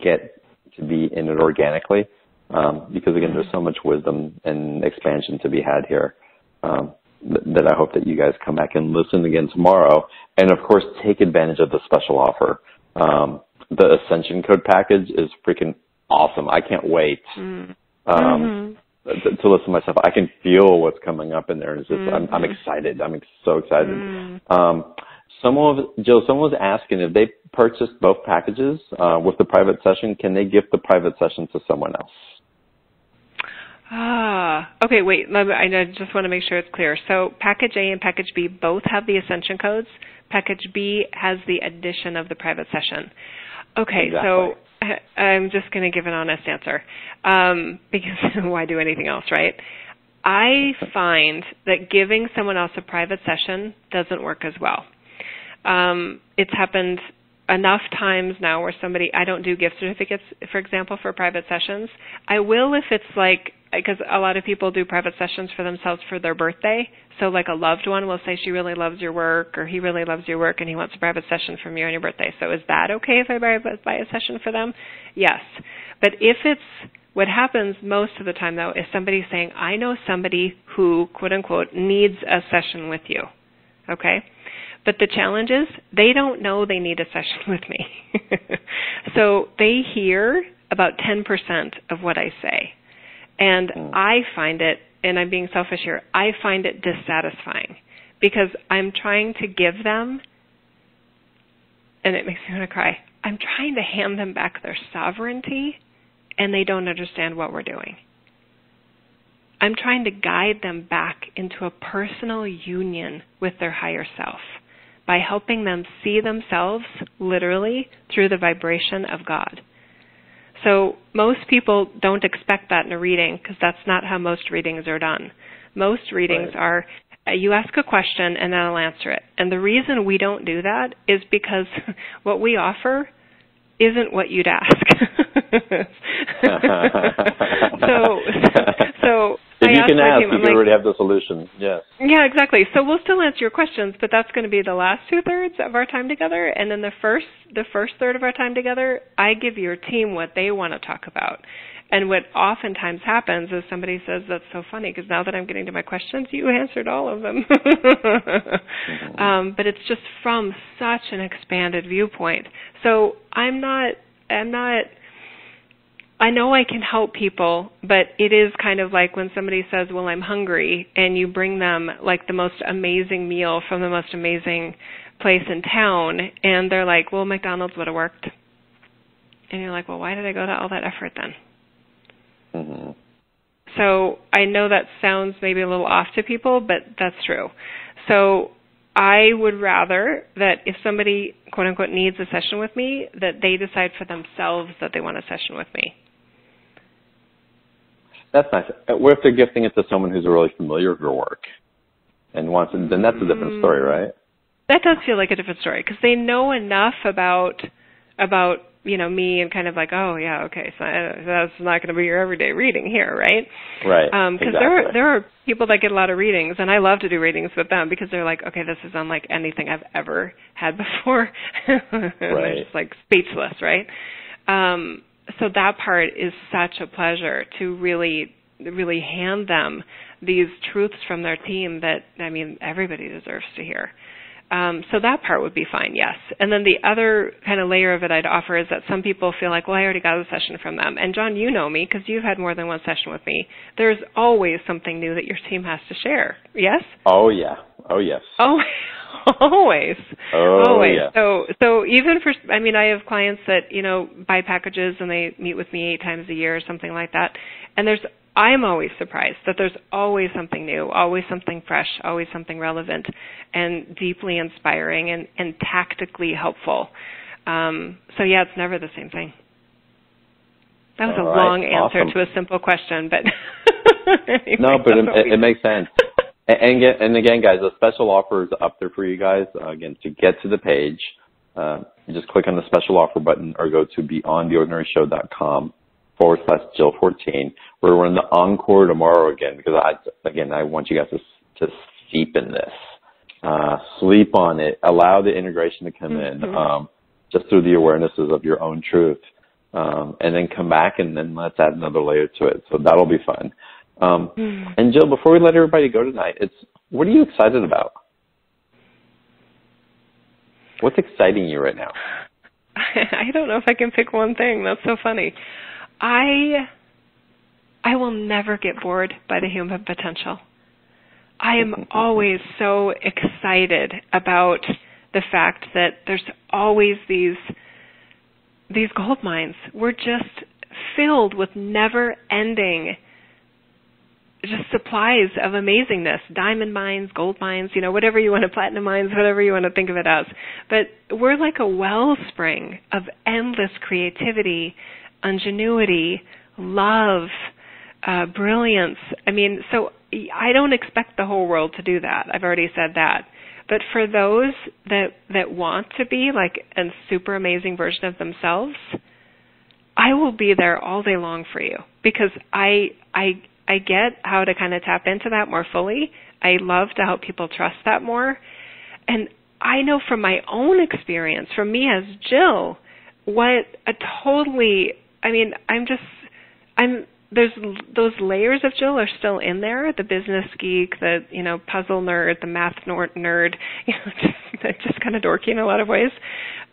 get to be in it organically. Um, because again, there's so much wisdom and expansion to be had here. Um, that I hope that you guys come back and listen again tomorrow. And of course, take advantage of the special offer. Um, the Ascension Code package is freaking awesome. I can't wait. Mm. Um, mm-hmm. to, to, listen to myself. I can feel what's coming up in there. It's just, mm-hmm. I'm, I'm, mm-hmm. excited. I'm so excited. Mm. Um, Someone, Jill, someone was asking if they purchased both packages uh, with the private session, can they gift the private session to someone else? Ah, okay, wait. I just want to make sure it's clear. So package A and package B both have the ascension codes. Package B has the addition of the private session. Okay, exactly. so I'm just going to give an honest answer um, because why do anything else, right? I find that giving someone else a private session doesn't work as well. Um, it's happened enough times now where somebody I don't do gift certificates, for example, for private sessions. I will if it's like because a lot of people do private sessions for themselves for their birthday. So like a loved one will say she really loves your work or he really loves your work and he wants a private session from you on your birthday. So is that okay if I buy, buy a session for them? Yes. But if it's what happens most of the time though is somebody saying, I know somebody who quote unquote needs a session with you. Okay? But the challenge is they don't know they need a session with me. so they hear about 10% of what I say. And mm. I find it, and I'm being selfish here, I find it dissatisfying because I'm trying to give them, and it makes me want to cry, I'm trying to hand them back their sovereignty, and they don't understand what we're doing. I'm trying to guide them back into a personal union with their higher self by helping them see themselves literally through the vibration of God. So most people don't expect that in a reading because that's not how most readings are done. Most readings right. are uh, you ask a question and then I'll answer it. And the reason we don't do that is because what we offer isn't what you'd ask. so, so if I you can ask, team, you like, already have the solution. Yes. Yeah, exactly. So we'll still answer your questions, but that's going to be the last two thirds of our time together, and then the first the first third of our time together, I give your team what they want to talk about. And what oftentimes happens is somebody says, "That's so funny because now that I'm getting to my questions, you answered all of them." mm-hmm. um, but it's just from such an expanded viewpoint. So I'm not. I'm not. I know I can help people, but it is kind of like when somebody says, "Well, I'm hungry," and you bring them like the most amazing meal from the most amazing place in town, and they're like, "Well, McDonald's would have worked," and you're like, "Well, why did I go to all that effort then?" Mm-hmm. So I know that sounds maybe a little off to people, but that's true. So I would rather that if somebody quote unquote needs a session with me, that they decide for themselves that they want a session with me. That's nice. Uh, what if they're gifting it to someone who's really familiar with your work and wants it? Then that's a different story, mm. right? That does feel like a different story because they know enough about about you know me and kind of like oh yeah okay so that's not going to be your everyday reading here right right because um, exactly. there are there are people that get a lot of readings and I love to do readings with them because they're like okay this is unlike anything I've ever had before right. they're just like speechless right um so that part is such a pleasure to really really hand them these truths from their team that I mean everybody deserves to hear um, so that part would be fine, yes. And then the other kind of layer of it I'd offer is that some people feel like, well, I already got a session from them. And John, you know me because you've had more than one session with me. There's always something new that your team has to share. Yes? Oh yeah. Oh yes. Oh. always oh, always yeah. so so even for i mean i have clients that you know buy packages and they meet with me eight times a year or something like that and there's I'm always surprised that there's always something new, always something fresh, always something relevant, and deeply inspiring and, and tactically helpful. Um, so yeah, it's never the same thing. That was All a right. long answer awesome. to a simple question, but no, but it, it, makes sense. And, and, and again, guys, the special offer is up there for you guys. Uh, again, to get to the page, uh, just click on the special offer button or go to beyondtheordinaryshow.com forward slash Jill 14. We're running the encore tomorrow again because I, again, I want you guys to, to steep in this. Uh, sleep on it. Allow the integration to come mm-hmm. in, um, just through the awarenesses of your own truth. Um, and then come back and then let's add another layer to it. So that'll be fun. Um, mm. and Jill, before we let everybody go tonight, it's, what are you excited about? What's exciting you right now? I don't know if I can pick one thing. That's so funny. I I will never get bored by the human potential. I am always so excited about the fact that there's always these these gold mines. We're just filled with never ending just supplies of amazingness diamond mines gold mines you know whatever you want to platinum mines whatever you want to think of it as. But we're like a wellspring of endless creativity ingenuity love uh brilliance. I mean so i don't expect the whole world to do that. I've already said that. But for those that that want to be like a super amazing version of themselves i will be there all day long for you because i i I get how to kind of tap into that more fully. I love to help people trust that more. And I know from my own experience, from me as Jill, what a totally, I mean, I'm just, I'm, there's those layers of Jill are still in there. The business geek, the you know puzzle nerd, the math nerd, you know, just just kind of dorky in a lot of ways,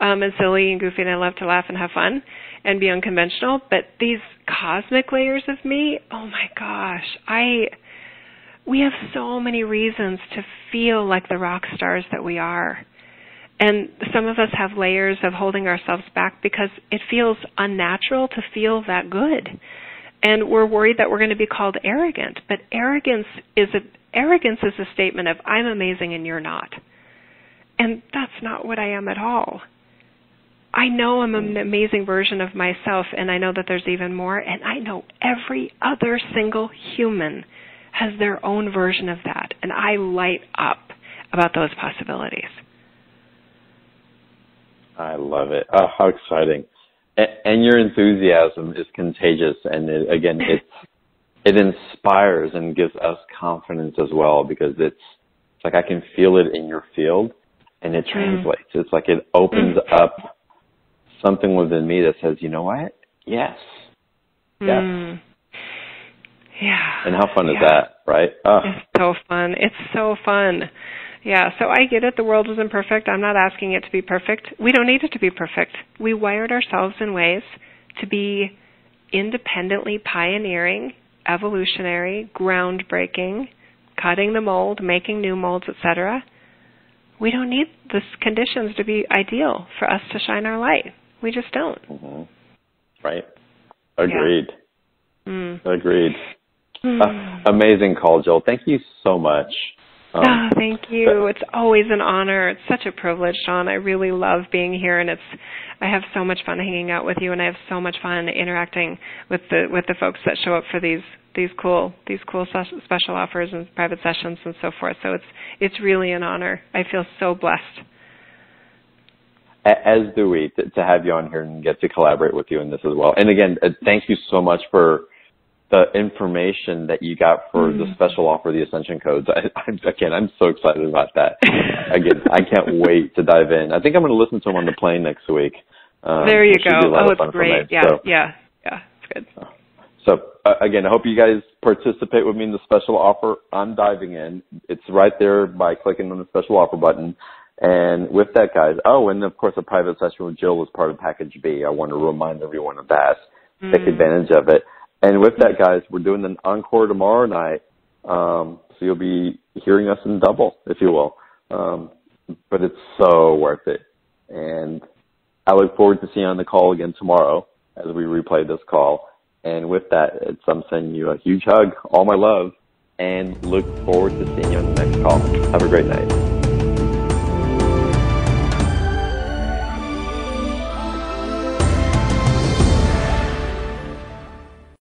um, and silly and goofy, and I love to laugh and have fun and be unconventional. But these cosmic layers of me, oh my gosh, I we have so many reasons to feel like the rock stars that we are. And some of us have layers of holding ourselves back because it feels unnatural to feel that good. And we're worried that we're going to be called arrogant, but arrogance is a arrogance is a statement of I'm amazing and you're not. And that's not what I am at all. I know I'm an amazing version of myself, and I know that there's even more, and I know every other single human has their own version of that, and I light up about those possibilities. I love it. Oh, how exciting! And your enthusiasm is contagious, and it, again, it it inspires and gives us confidence as well because it's, it's like I can feel it in your field, and it translates. Mm. It's like it opens mm. up something within me that says, you know what? Yes. Yes. Mm. Yeah. And how fun yeah. is that, right? Oh. It's so fun. It's so fun. Yeah, so I get it. The world isn't perfect. I'm not asking it to be perfect. We don't need it to be perfect. We wired ourselves in ways to be independently pioneering, evolutionary, groundbreaking, cutting the mold, making new molds, etc. We don't need the conditions to be ideal for us to shine our light. We just don't. Mm-hmm. Right. Agreed. Yeah. Mm. Agreed. Mm. Uh, amazing call, Jill. Thank you so much. Um, oh, thank you. It's always an honor. It's such a privilege, John. I really love being here, and it's. I have so much fun hanging out with you, and I have so much fun interacting with the with the folks that show up for these these cool these cool special offers and private sessions and so forth. So it's it's really an honor. I feel so blessed as do we, to, to, have you on here and get to collaborate with you in this as well. And again, uh, thank you so much for the information that you got for mm. the special offer, the Ascension codes. I, I, again, I'm so excited about that. again, I can't wait to dive in. I think I'm going to listen to them on the plane next week. Um, there you go. Oh, it's great. Yeah, so, yeah, yeah. It's good. So uh, again, I hope you guys participate with me in the special offer. I'm diving in. It's right there by clicking on the special offer button. And with that, guys, oh, and of course, a private session with Jill was part of package B. I want to remind everyone of that. Mm. Take advantage of it. And with that, guys, we're doing an encore tomorrow night. Um, so you'll be hearing us in double, if you will. Um, but it's so worth it. And I look forward to seeing you on the call again tomorrow as we replay this call. And with that, it's, I'm sending you a huge hug, all my love, and look forward to seeing you on the next call. Have a great night.